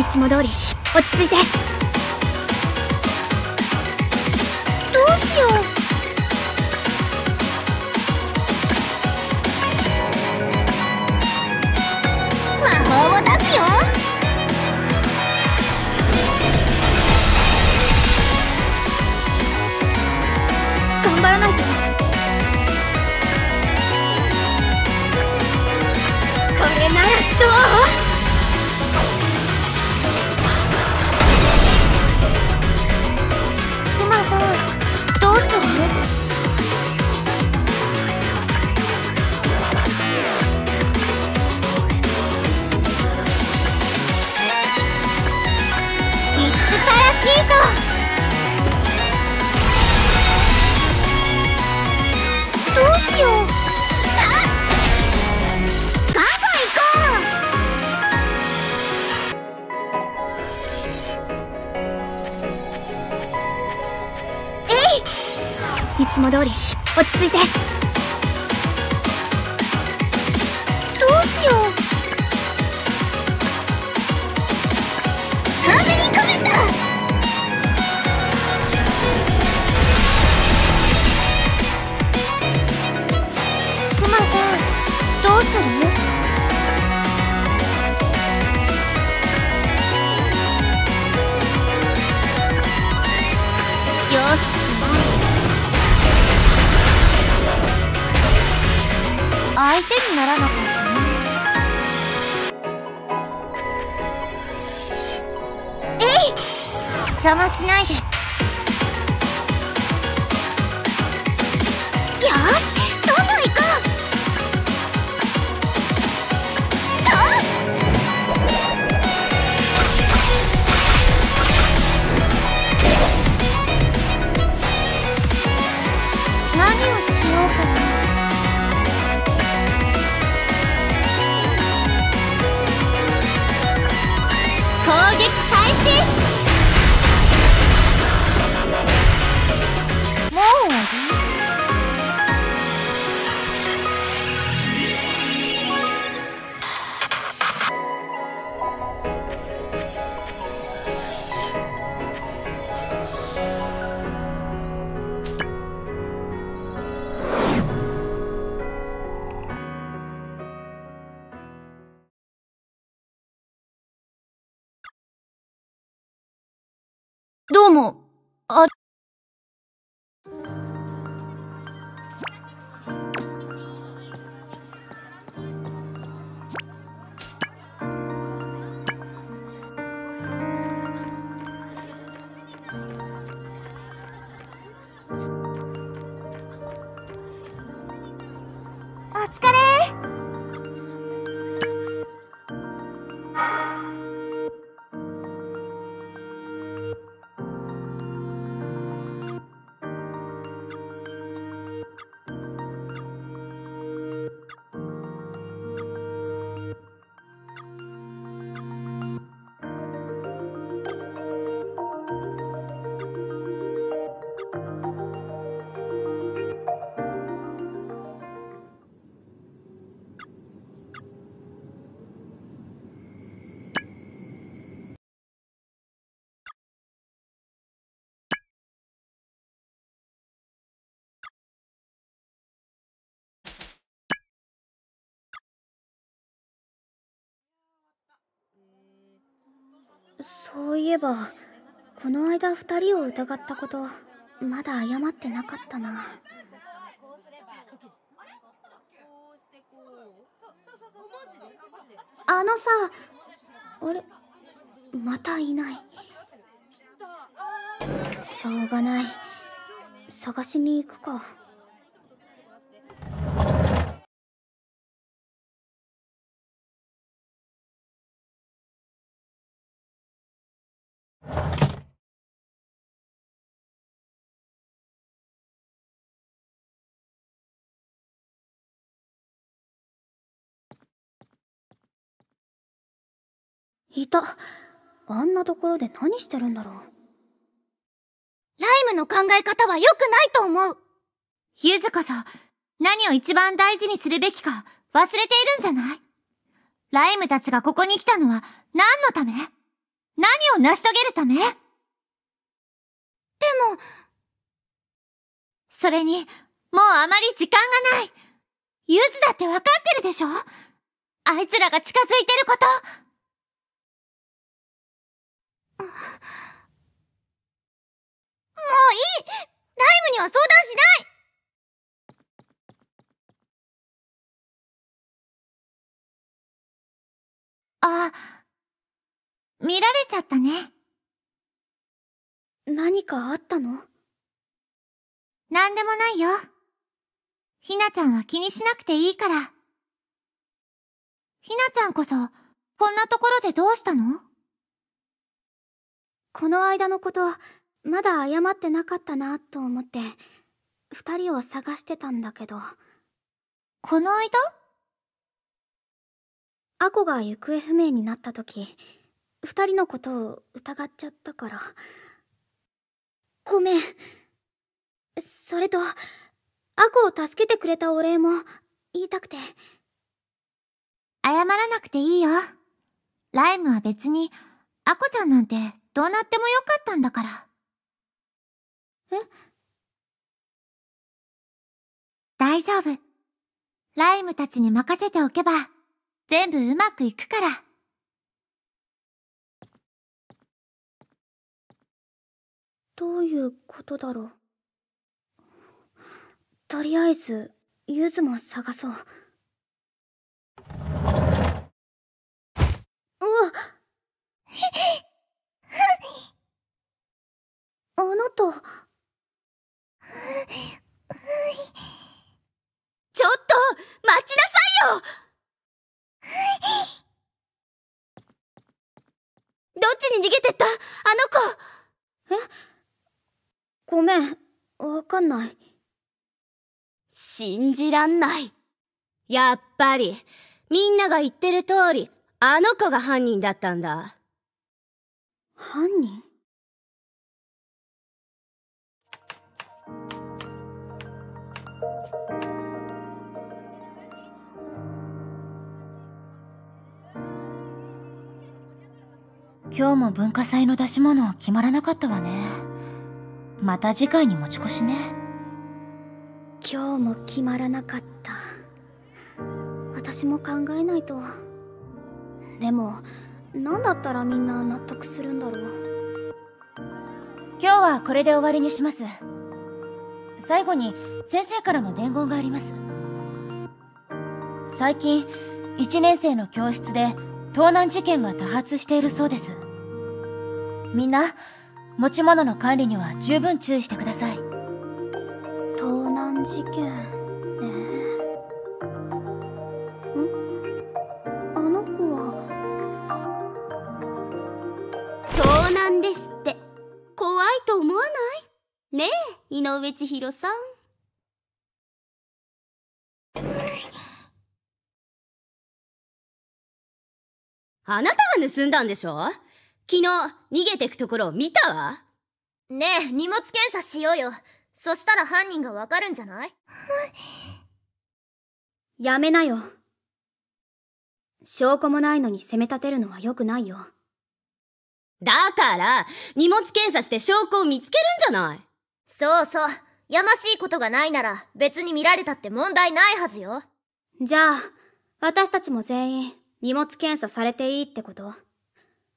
いつも通り落ち着いて。そういえばこの間二人を疑ったことまだ謝ってなかったな。あのさあれまたいない。しょうがない。探しに行くか。いた。あんなところで何してるんだろう。ライムの考え方は良くないと思う。ゆずこそ、何を一番大事にするべきか忘れているんじゃない？ライムたちがここに来たのは何のため？何を成し遂げるため？でも、それに、もうあまり時間がない。ゆずだってわかってるでしょ？あいつらが近づいてること。もういいライムには相談しないあ、見られちゃったね。何かあったの？なんでもないよ。ひなちゃんは気にしなくていいから。ひなちゃんこそ、こんなところでどうしたの？この間のことまだ謝ってなかったなと思って二人を探してたんだけど。この間？アコが行方不明になった時二人のことを疑っちゃったから。ごめん。それとアコを助けてくれたお礼も言いたくて。謝らなくていいよ。ライムは別に、アコちゃんなんてどうなってもよかったんだから。え？大丈夫。ライムたちに任せておけば、全部うまくいくから。どういうことだろう？とりあえずゆずも探そううわと。ちょっと待ちなさいよどっちに逃げてった？あの子え？ごめん、わかんない。信じらんない。やっぱり、みんなが言ってる通り、あの子が犯人だったんだ。犯人？今日も文化祭の出し物決まらなかったわね。また次回に持ち越しね。今日も決まらなかった。私も考えないと。でも、何だったらみんな納得するんだろう。今日はこれで終わりにします。最後に先生からの伝言があります。最近、1年生の教室で盗難事件が多発しているそうです。みんな、持ち物の管理には十分注意してください。盗難事件？ねえん？あの子は？盗難ですって。怖いと思わない？ねえ、井上千尋さん。あなたが盗んだんでしょ？昨日、逃げてくところを見たわ。ねえ、荷物検査しようよ。そしたら犯人がわかるんじゃない？(laughs) やめなよ証拠もないのに責め立てるのは良くないよだから、荷物検査して証拠を見つけるんじゃない？そうそう。やましいことがないなら別に見られたって問題ないはずよ。じゃあ私たちも全員荷物検査されていいってこと？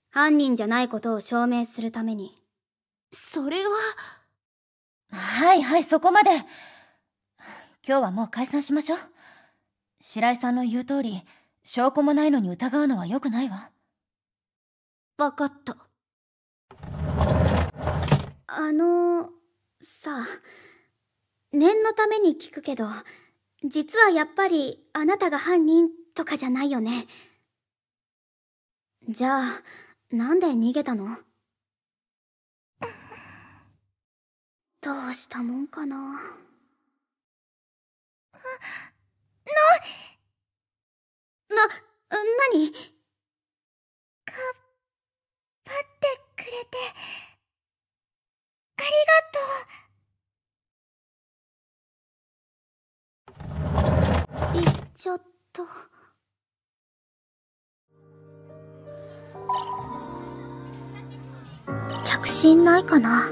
犯人じゃないことを証明するためにそれは、はいはい、そこまで。今日はもう解散しましょう。白井さんの言う通り、証拠もないのに疑うのは良くないわ。わかった。あのさあ念のために聞くけど実はやっぱりあなたが犯人とかじゃないよねじゃあなんで逃げたの？どうしたもんかな？な、な、なに待ってくれて、ありがとう。言っちゃった。信ないかな。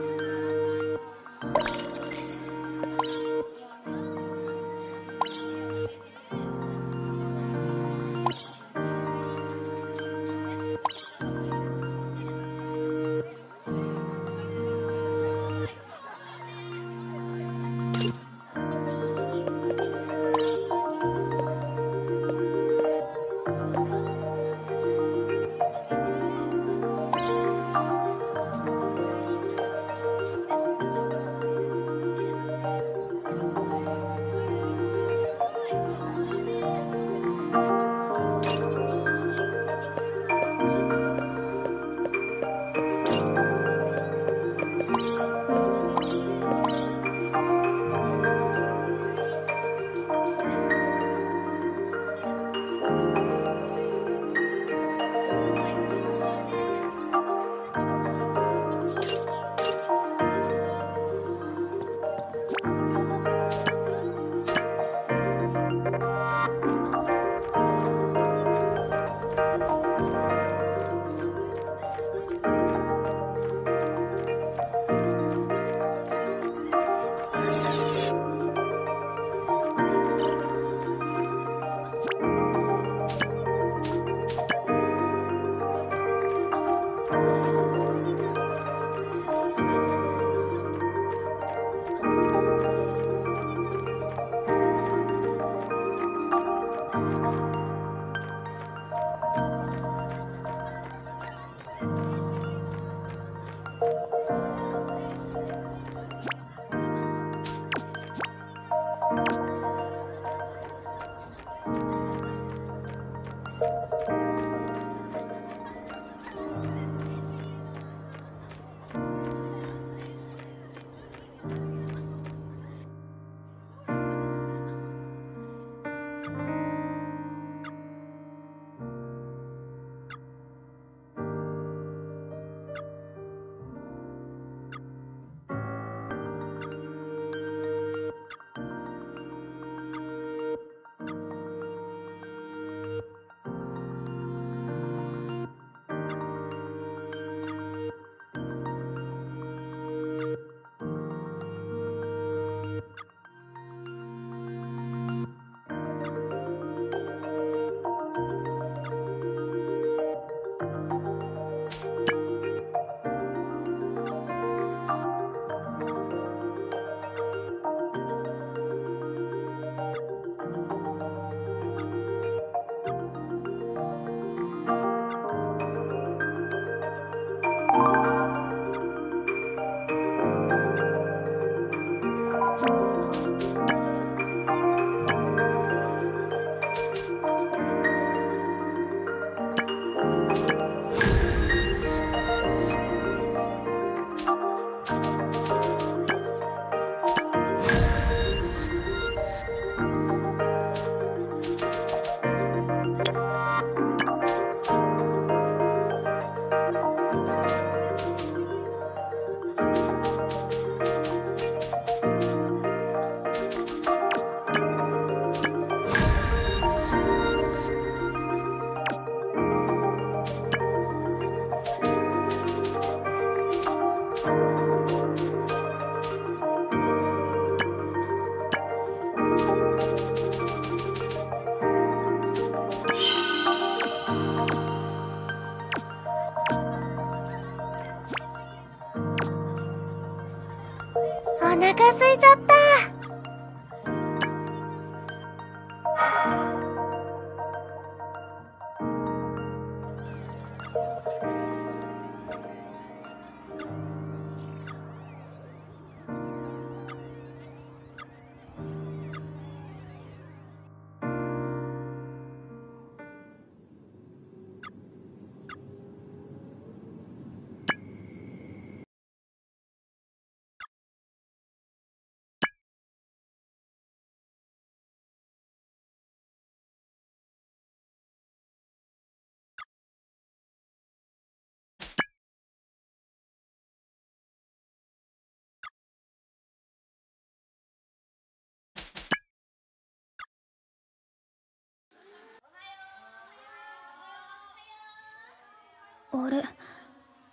あれ？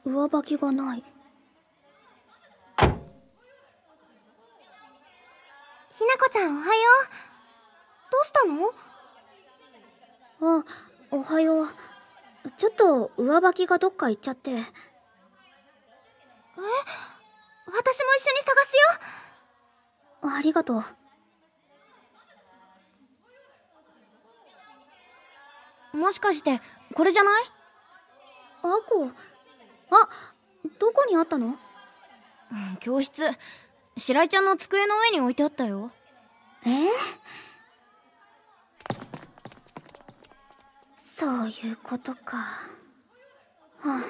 上履きがない。ひなこちゃんおはよう。どうしたの？あおはよう。ちょっと上履きがどっか行っちゃって。私も一緒に探すよ。ありがとう。もしかしてこれじゃない？アコあどこにあったの？教室。白井ちゃんの机の上に置いてあったよ。え？そういうことか。はあ。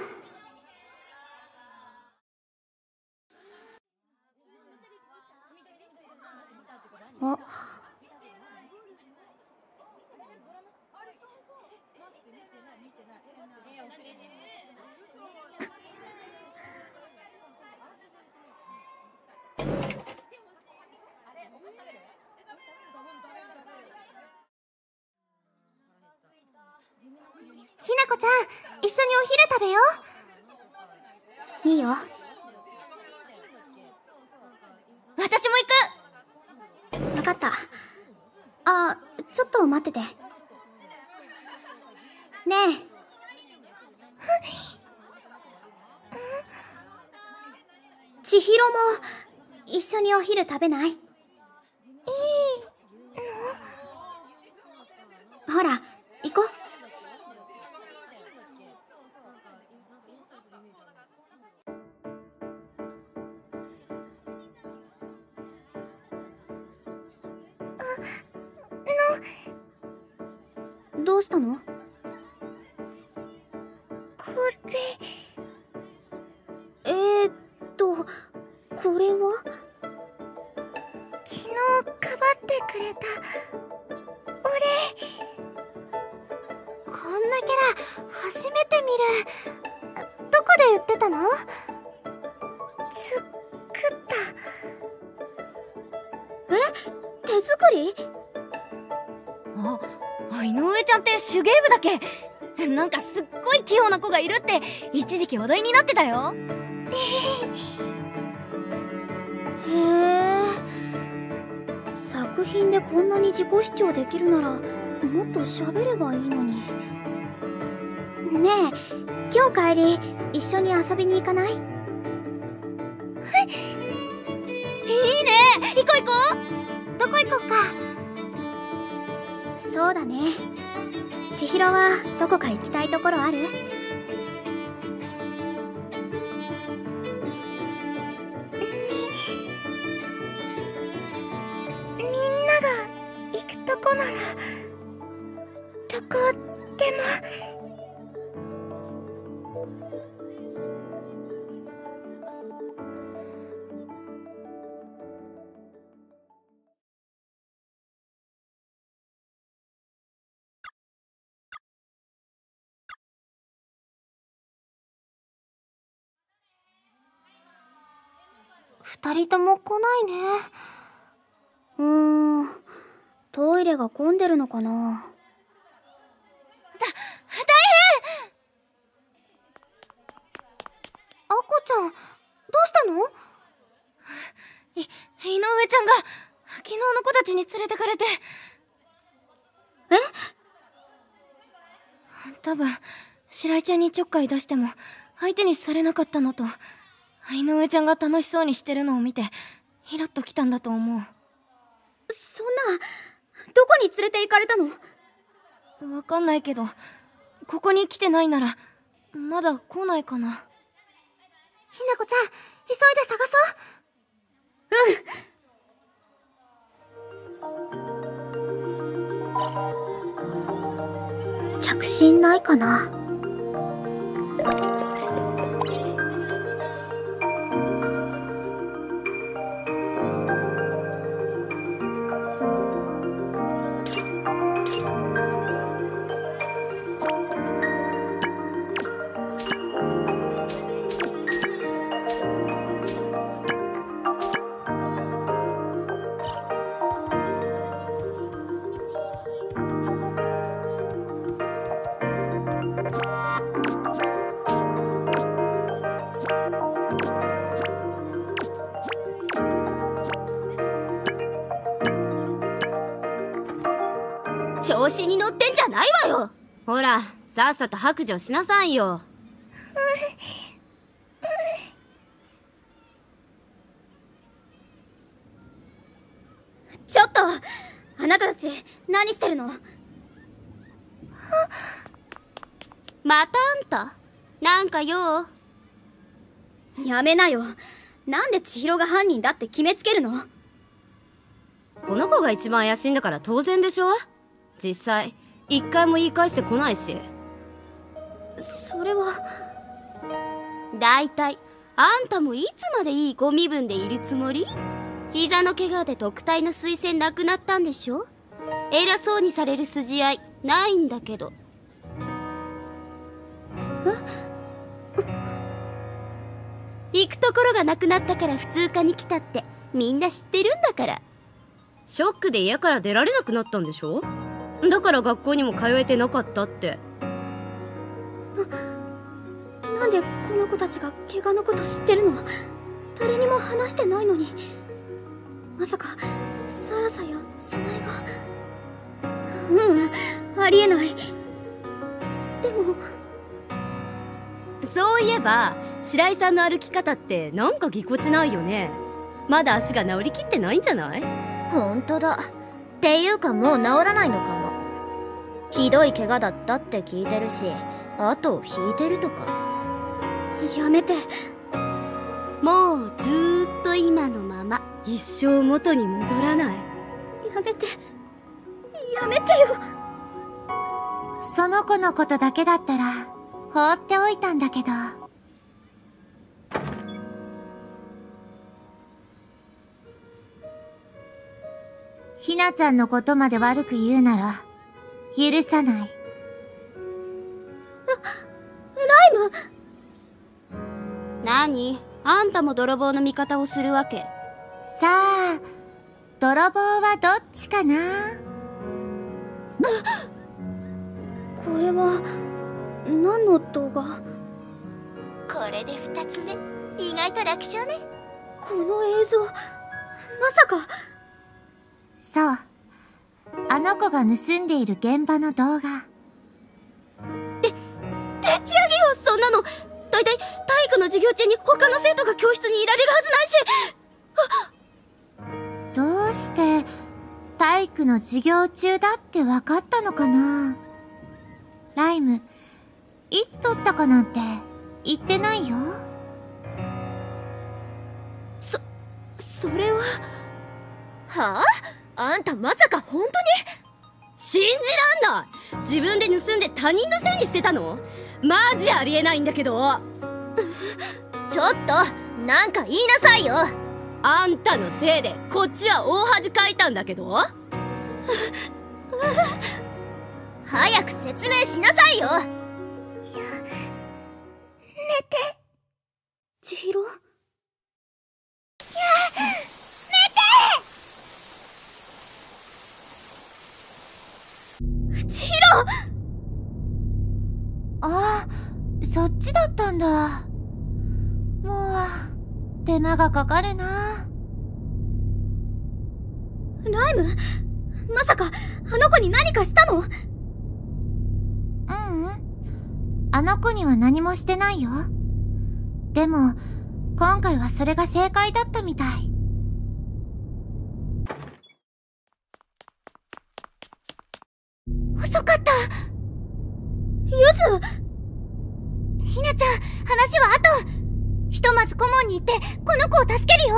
あこちゃん一緒にお昼食べよう。いいよ。私も行く。わかった。あちょっと待ってて。ねえ。千尋も一緒にお昼食べない？いいの？ほらしたの？あ井上ちゃんって手芸部だっけ。なんかすっごい器用な子がいるって一時期話題になってたよ。へえ作品でこんなに自己主張できるならもっと喋ればいいのに。ねえ今日帰り一緒に遊びに行かない？いいね。行こう行こう。どこ行こうか？そうだね。千尋はどこか行きたいところある？みんなが行くとこならどこでも二人とも来ないね。うーん。トイレが混んでるのかな。あこちゃんどうしたの？い井上ちゃんが昨日の子たちに連れてかれて。え？多分白井ちゃんにちょっかい出しても相手にされなかったのと井上ちゃんが楽しそうにしてるのを見てイラッときたんだと思う。そんなどこに連れて行かれたの？わかんないけどここに来てないならまだ来ないかな。ひなこちゃん急いで探うん。着信ないかな？に乗ってんじゃないわよ。ほらさっさと白状しなさいよ。ちょっとあなたたち何してるの？またあんた？なんか用？やめなよ。なんで千尋が犯人だって決めつけるの？この子が一番怪しいんだから当然でしょ？実際一回も言い返してこないし。それは。だいたいあんたもいつまでいいご身分でいるつもり？膝の怪我で特待の推薦なくなったんでしょ？偉そうにされる筋合いないんだけど。行くところがなくなったから普通科に来たってみんな知ってるんだから。ショックで家から出られなくなったんでしょ？だから学校にも通えてなかったって。なんでこの子たちが怪我のこと知ってるの？誰にも話してないのに。まさかサラサやサナエが？ううんありえない。でも。そういえば白井さんの歩き方ってなんかぎこちないよね。まだ足が治りきってないんじゃない？ほんとだっていうかもう治らないのかも。ひどい怪我だったって聞いてるし後を引いてるとか。やめて。もうずーっと今のまま一生元に戻らない。やめて。やめてよ。その子のことだけだったら放っておいたんだけどひなちゃんのことまで悪く言うなら許さない。ライム？何？あんたも泥棒の味方をするわけ？さあ泥棒はどっちかな？これは何の動画？これで二つ目。意外と楽勝ね。この映像まさかそう。あの子が盗んでいる現場の動画。でっち上げよそんなの。だいたい体育の授業中に他の生徒が教室にいられるはずないし。どうして体育の授業中だって分かったのかな？ライムいつ撮ったかなんて言ってないよ。そそれははあ？あんたまさか本当に？信じらんない。自分で盗んで他人のせいにしてたの？マジありえないんだけど。ちょっとなんか言いなさいよ。あんたのせいでこっちは大恥かいたんだけど。早く説明しなさいよ。千尋千尋ああそっちだったんだ。もう手間がかかるな。ライム？まさかあの子に何かしたの？ううん。あの子には何もしてないよ。でも今回はそれが正解だったみたい遅かった。ゆひなちゃん話は後。ひとまず顧問に行ってこの子を助けるよ。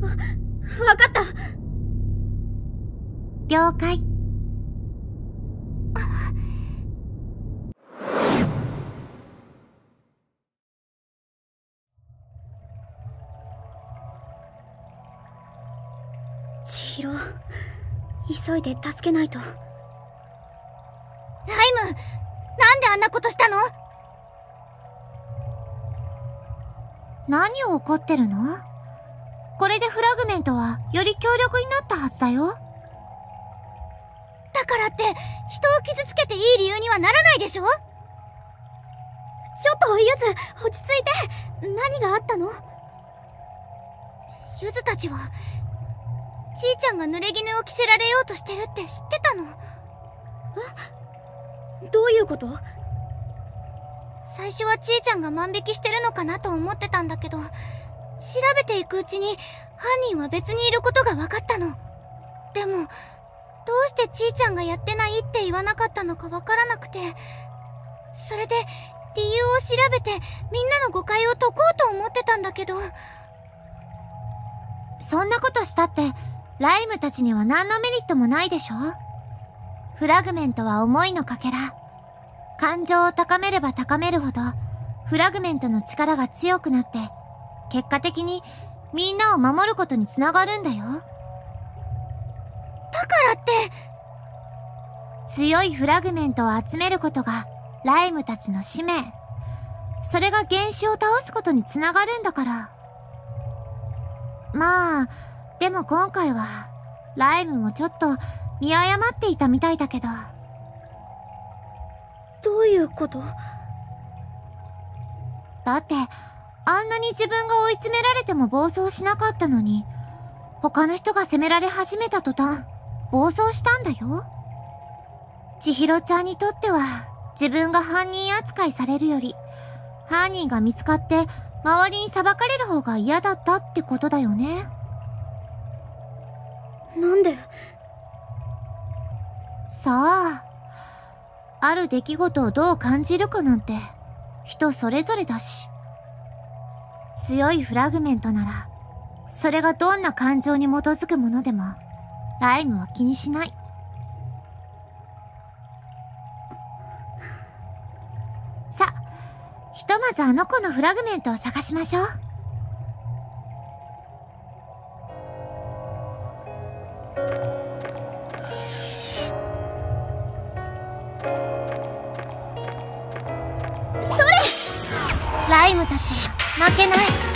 ずわかった。了解。千尋急いで助けないと何を怒ってるの？これでフラグメントはより強力になったはずだよ。だからって人を傷つけていい理由にはならないでしょ？ちょっとゆず落ち着いて。何があったの？ゆずたちはちーちゃんが濡れ衣を着せられようとしてるって知ってたの。どういうこと？最初はちーちゃんが万引きしてるのかなと思ってたんだけど調べていくうちに犯人は別にいることが分かったの。でもどうしてちーちゃんがやってないって言わなかったのか分からなくてそれで理由を調べてみんなの誤解を解こうと思ってたんだけど。そんなことしたって、ライムたちには何のメリットもないでしょ？フラグメントは思いのかけら。感情を高めれば高めるほど、フラグメントの力が強くなって、結果的にみんなを守ることにつながるんだよ。だからって強いフラグメントを集めることがライムたちの使命。それが原種を倒すことにつながるんだから。まあ、でも今回は、ライムもちょっと見誤っていたみたいだけど。どういうこと？だって、あんなに自分が追い詰められても暴走しなかったのに、他の人が責められ始めた途端、暴走したんだよ。千尋ちゃんにとっては、自分が犯人扱いされるより、犯人が見つかって、周りに裁かれる方が嫌だったってことだよね。なんで？さあ、ある出来事をどう感じるかなんて、人それぞれだし。強いフラグメントなら、それがどんな感情に基づくものでも、ライムは気にしない。さ、ひとまずあの子のフラグメントを探しましょう。けない。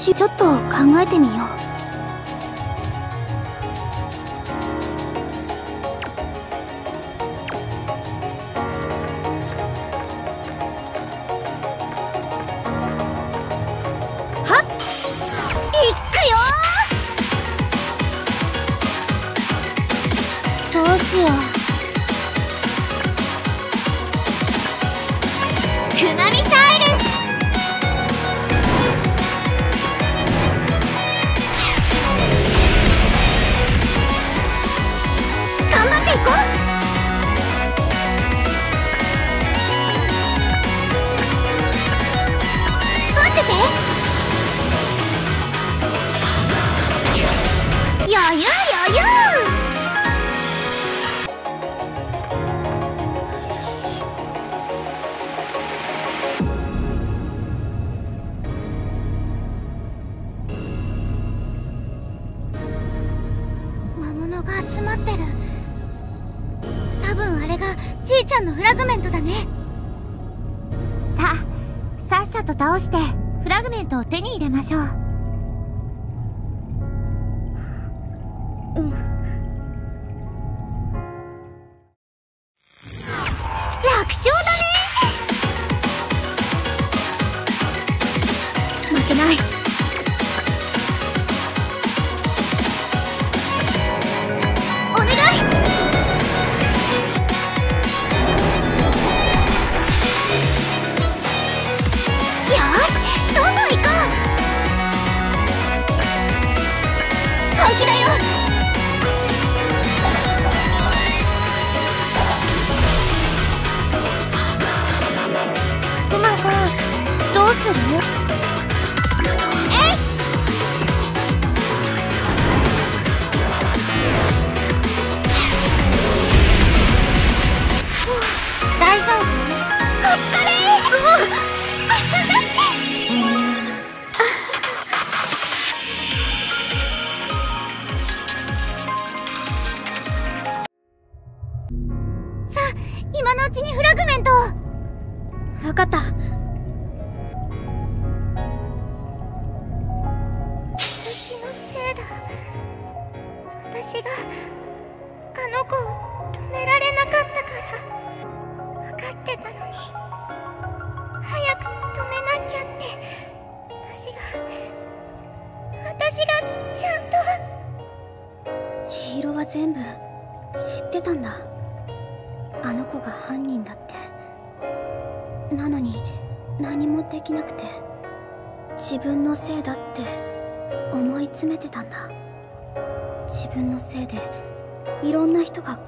私ちょっと考えてみよう。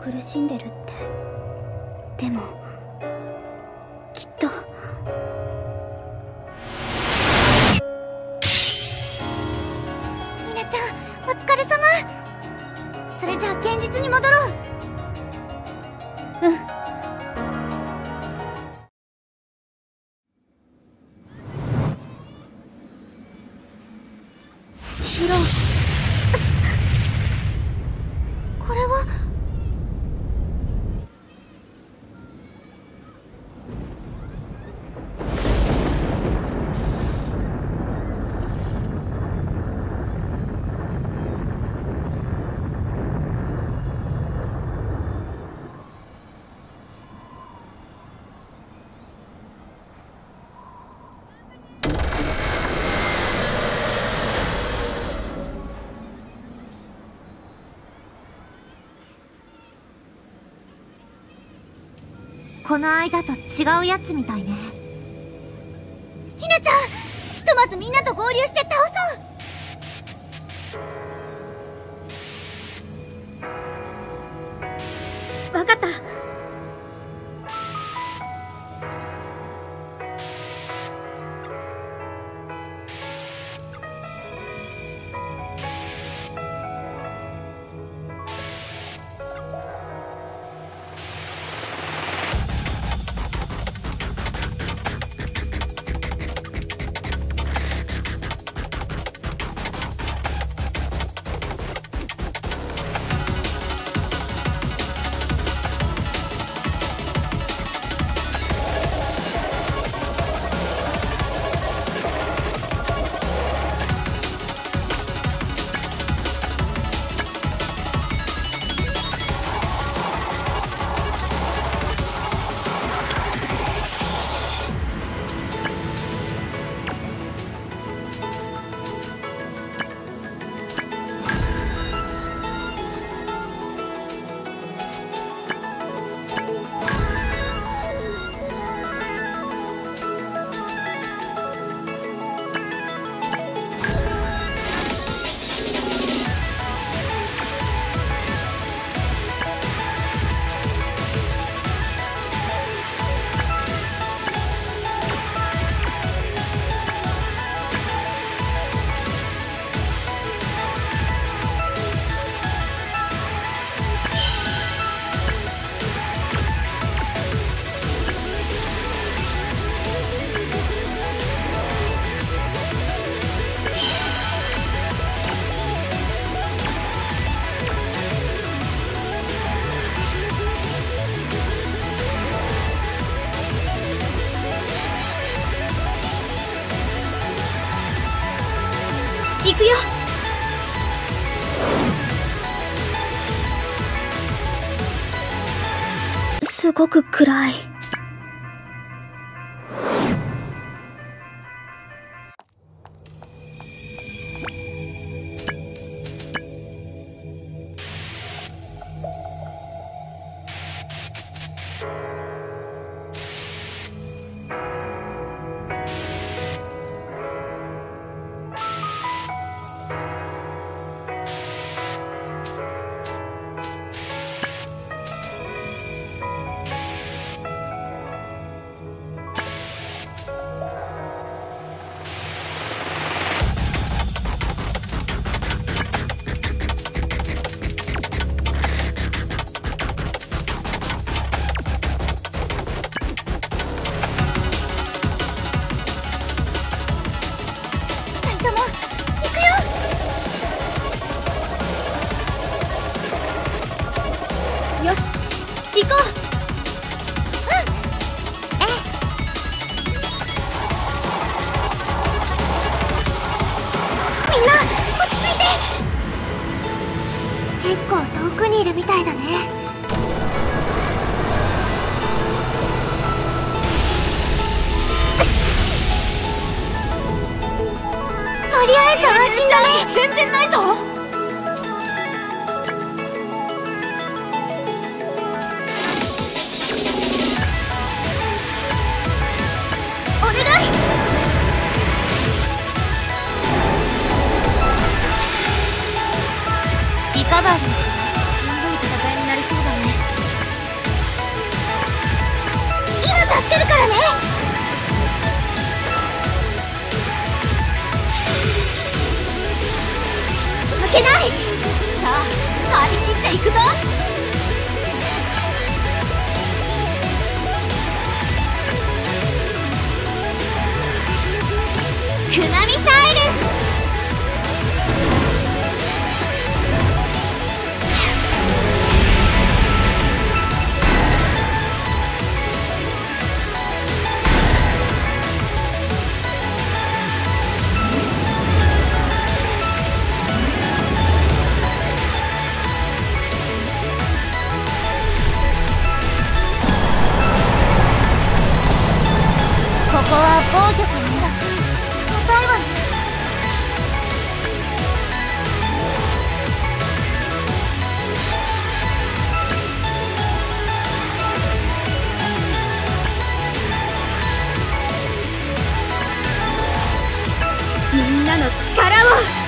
苦しんでるっこの間と違うやつみたいね。ひなちゃんひとまずみんなと合流してごく暗い。力を。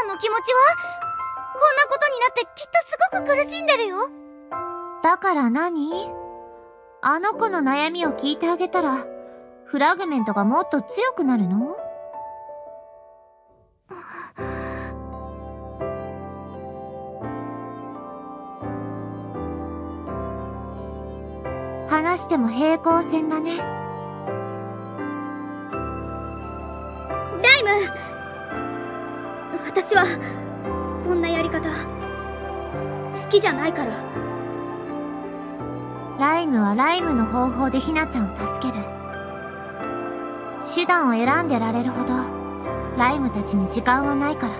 ゃんの気持ちはこんなことになってきっとすごく苦しんでるよ。だから何？あの子の悩みを聞いてあげたら、フラグメントがもっと強くなるの？話しても平行線だね。ライム私はこんなやり方好きじゃないから。ライムはライムの方法でひなちゃんを助ける。手段を選んでられるほどライムたちに時間はないから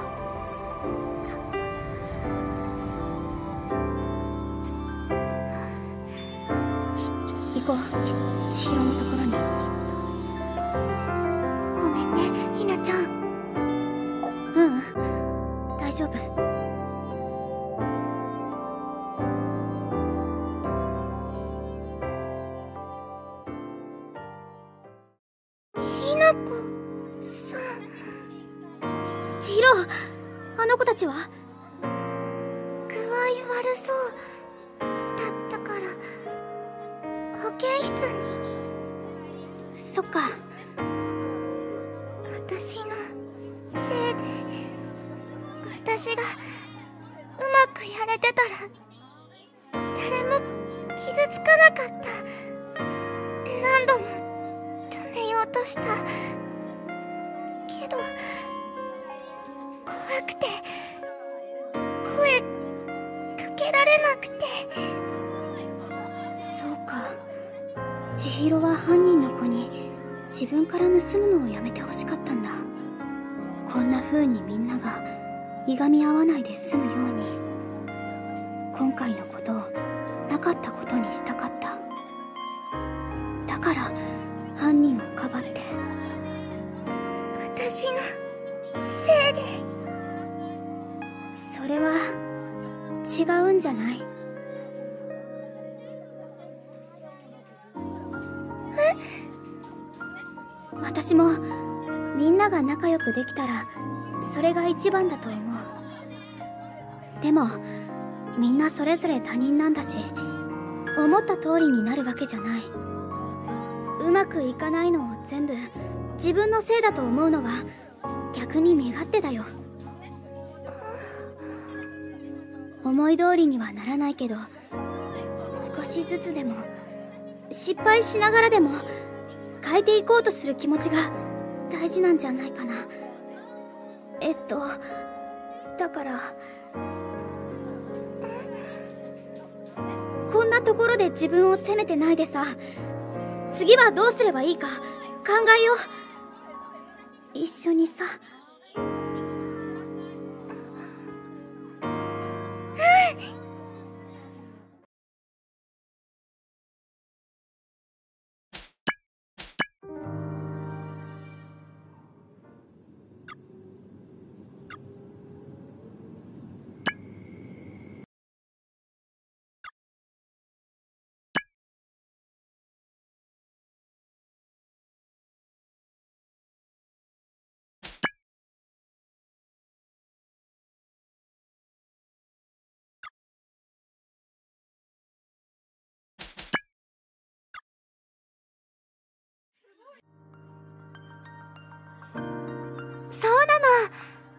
丈夫。あの子たちは？具合悪そう。だったから保健室に。そっか。私がうまくやれてたら誰も傷つかなかった何度も止めようとしたけど怖くて声かけられなくてそうか。千尋は犯人の子に自分から盗むのをやめてほしかったんだ。こんな風にみんながいがみ合わないで済むように。今回のことをなかったことにしたかった。だから犯人をかばって。私のせいで。それは違うんじゃない？私もみんなが仲良くできたらそれが一番だと思う。でもみんなそれぞれ他人なんだし思った通りになるわけじゃない。うまくいかないのを全部自分のせいだと思うのは逆に身勝手だよ。思い通りにはならないけど少しずつでも失敗しながらでも変えていこうとする気持ちが大事なんじゃないかな。えっとだからこんなところで自分を責めてないでさ。次はどうすればいいか考えよう。一緒にさ。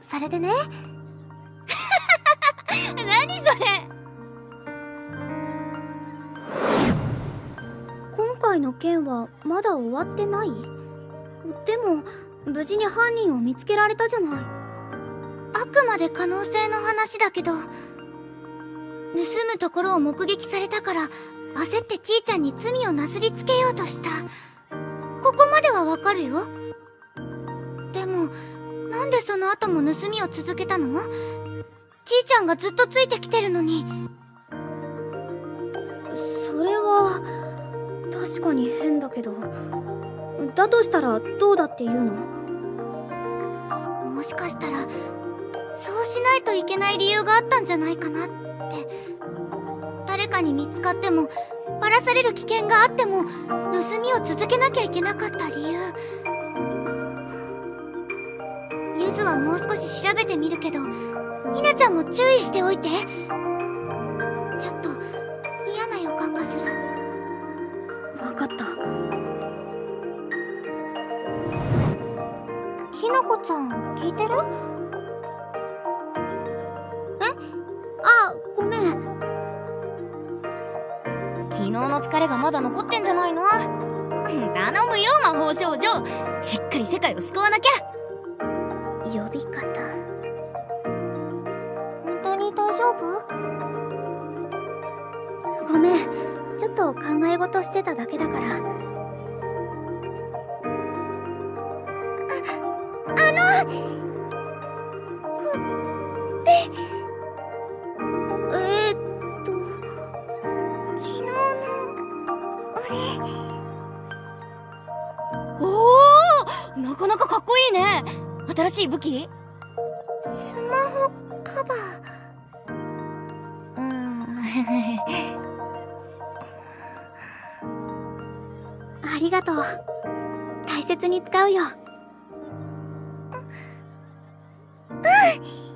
それでね (laughs) 何それ今回の件はまだ終わってない？でも無事に犯人を見つけられたじゃないあくまで可能性の話だけど、盗むところを目撃されたから、焦ってちーちゃんに罪をなすりつけようとした。ここまではわかるよ。でも、なんでその後も盗みを続けたの？ちーちゃんがずっとついてきてるのに。それは確かに変だけどだとしたらどうだっていうの？もしかしたら、そうしないといけない理由があったんじゃないかなって。誰かに見つかっても、バラされる危険があっても、盗みを続けなきゃいけなかった理由。ゆずはもう少し調べてみるけど、ひなちゃんも注意しておいて。ちょっと、嫌な予感がする。分かった。ひなこちゃん聞いてる？あごめん。昨日の疲れがまだ残ってんじゃないの？(coughs) 頼むよ魔法少女。しっかり世界を救わなきゃ呼び方本当に大丈夫？ごめん。ちょっと考え事してただけだから。あ、あのえー、っと昨日の、おおなかなかかっこいいね。新しい武器？スマホカバー。うーん。(laughs) ありがとう。大切に使うよ。うん。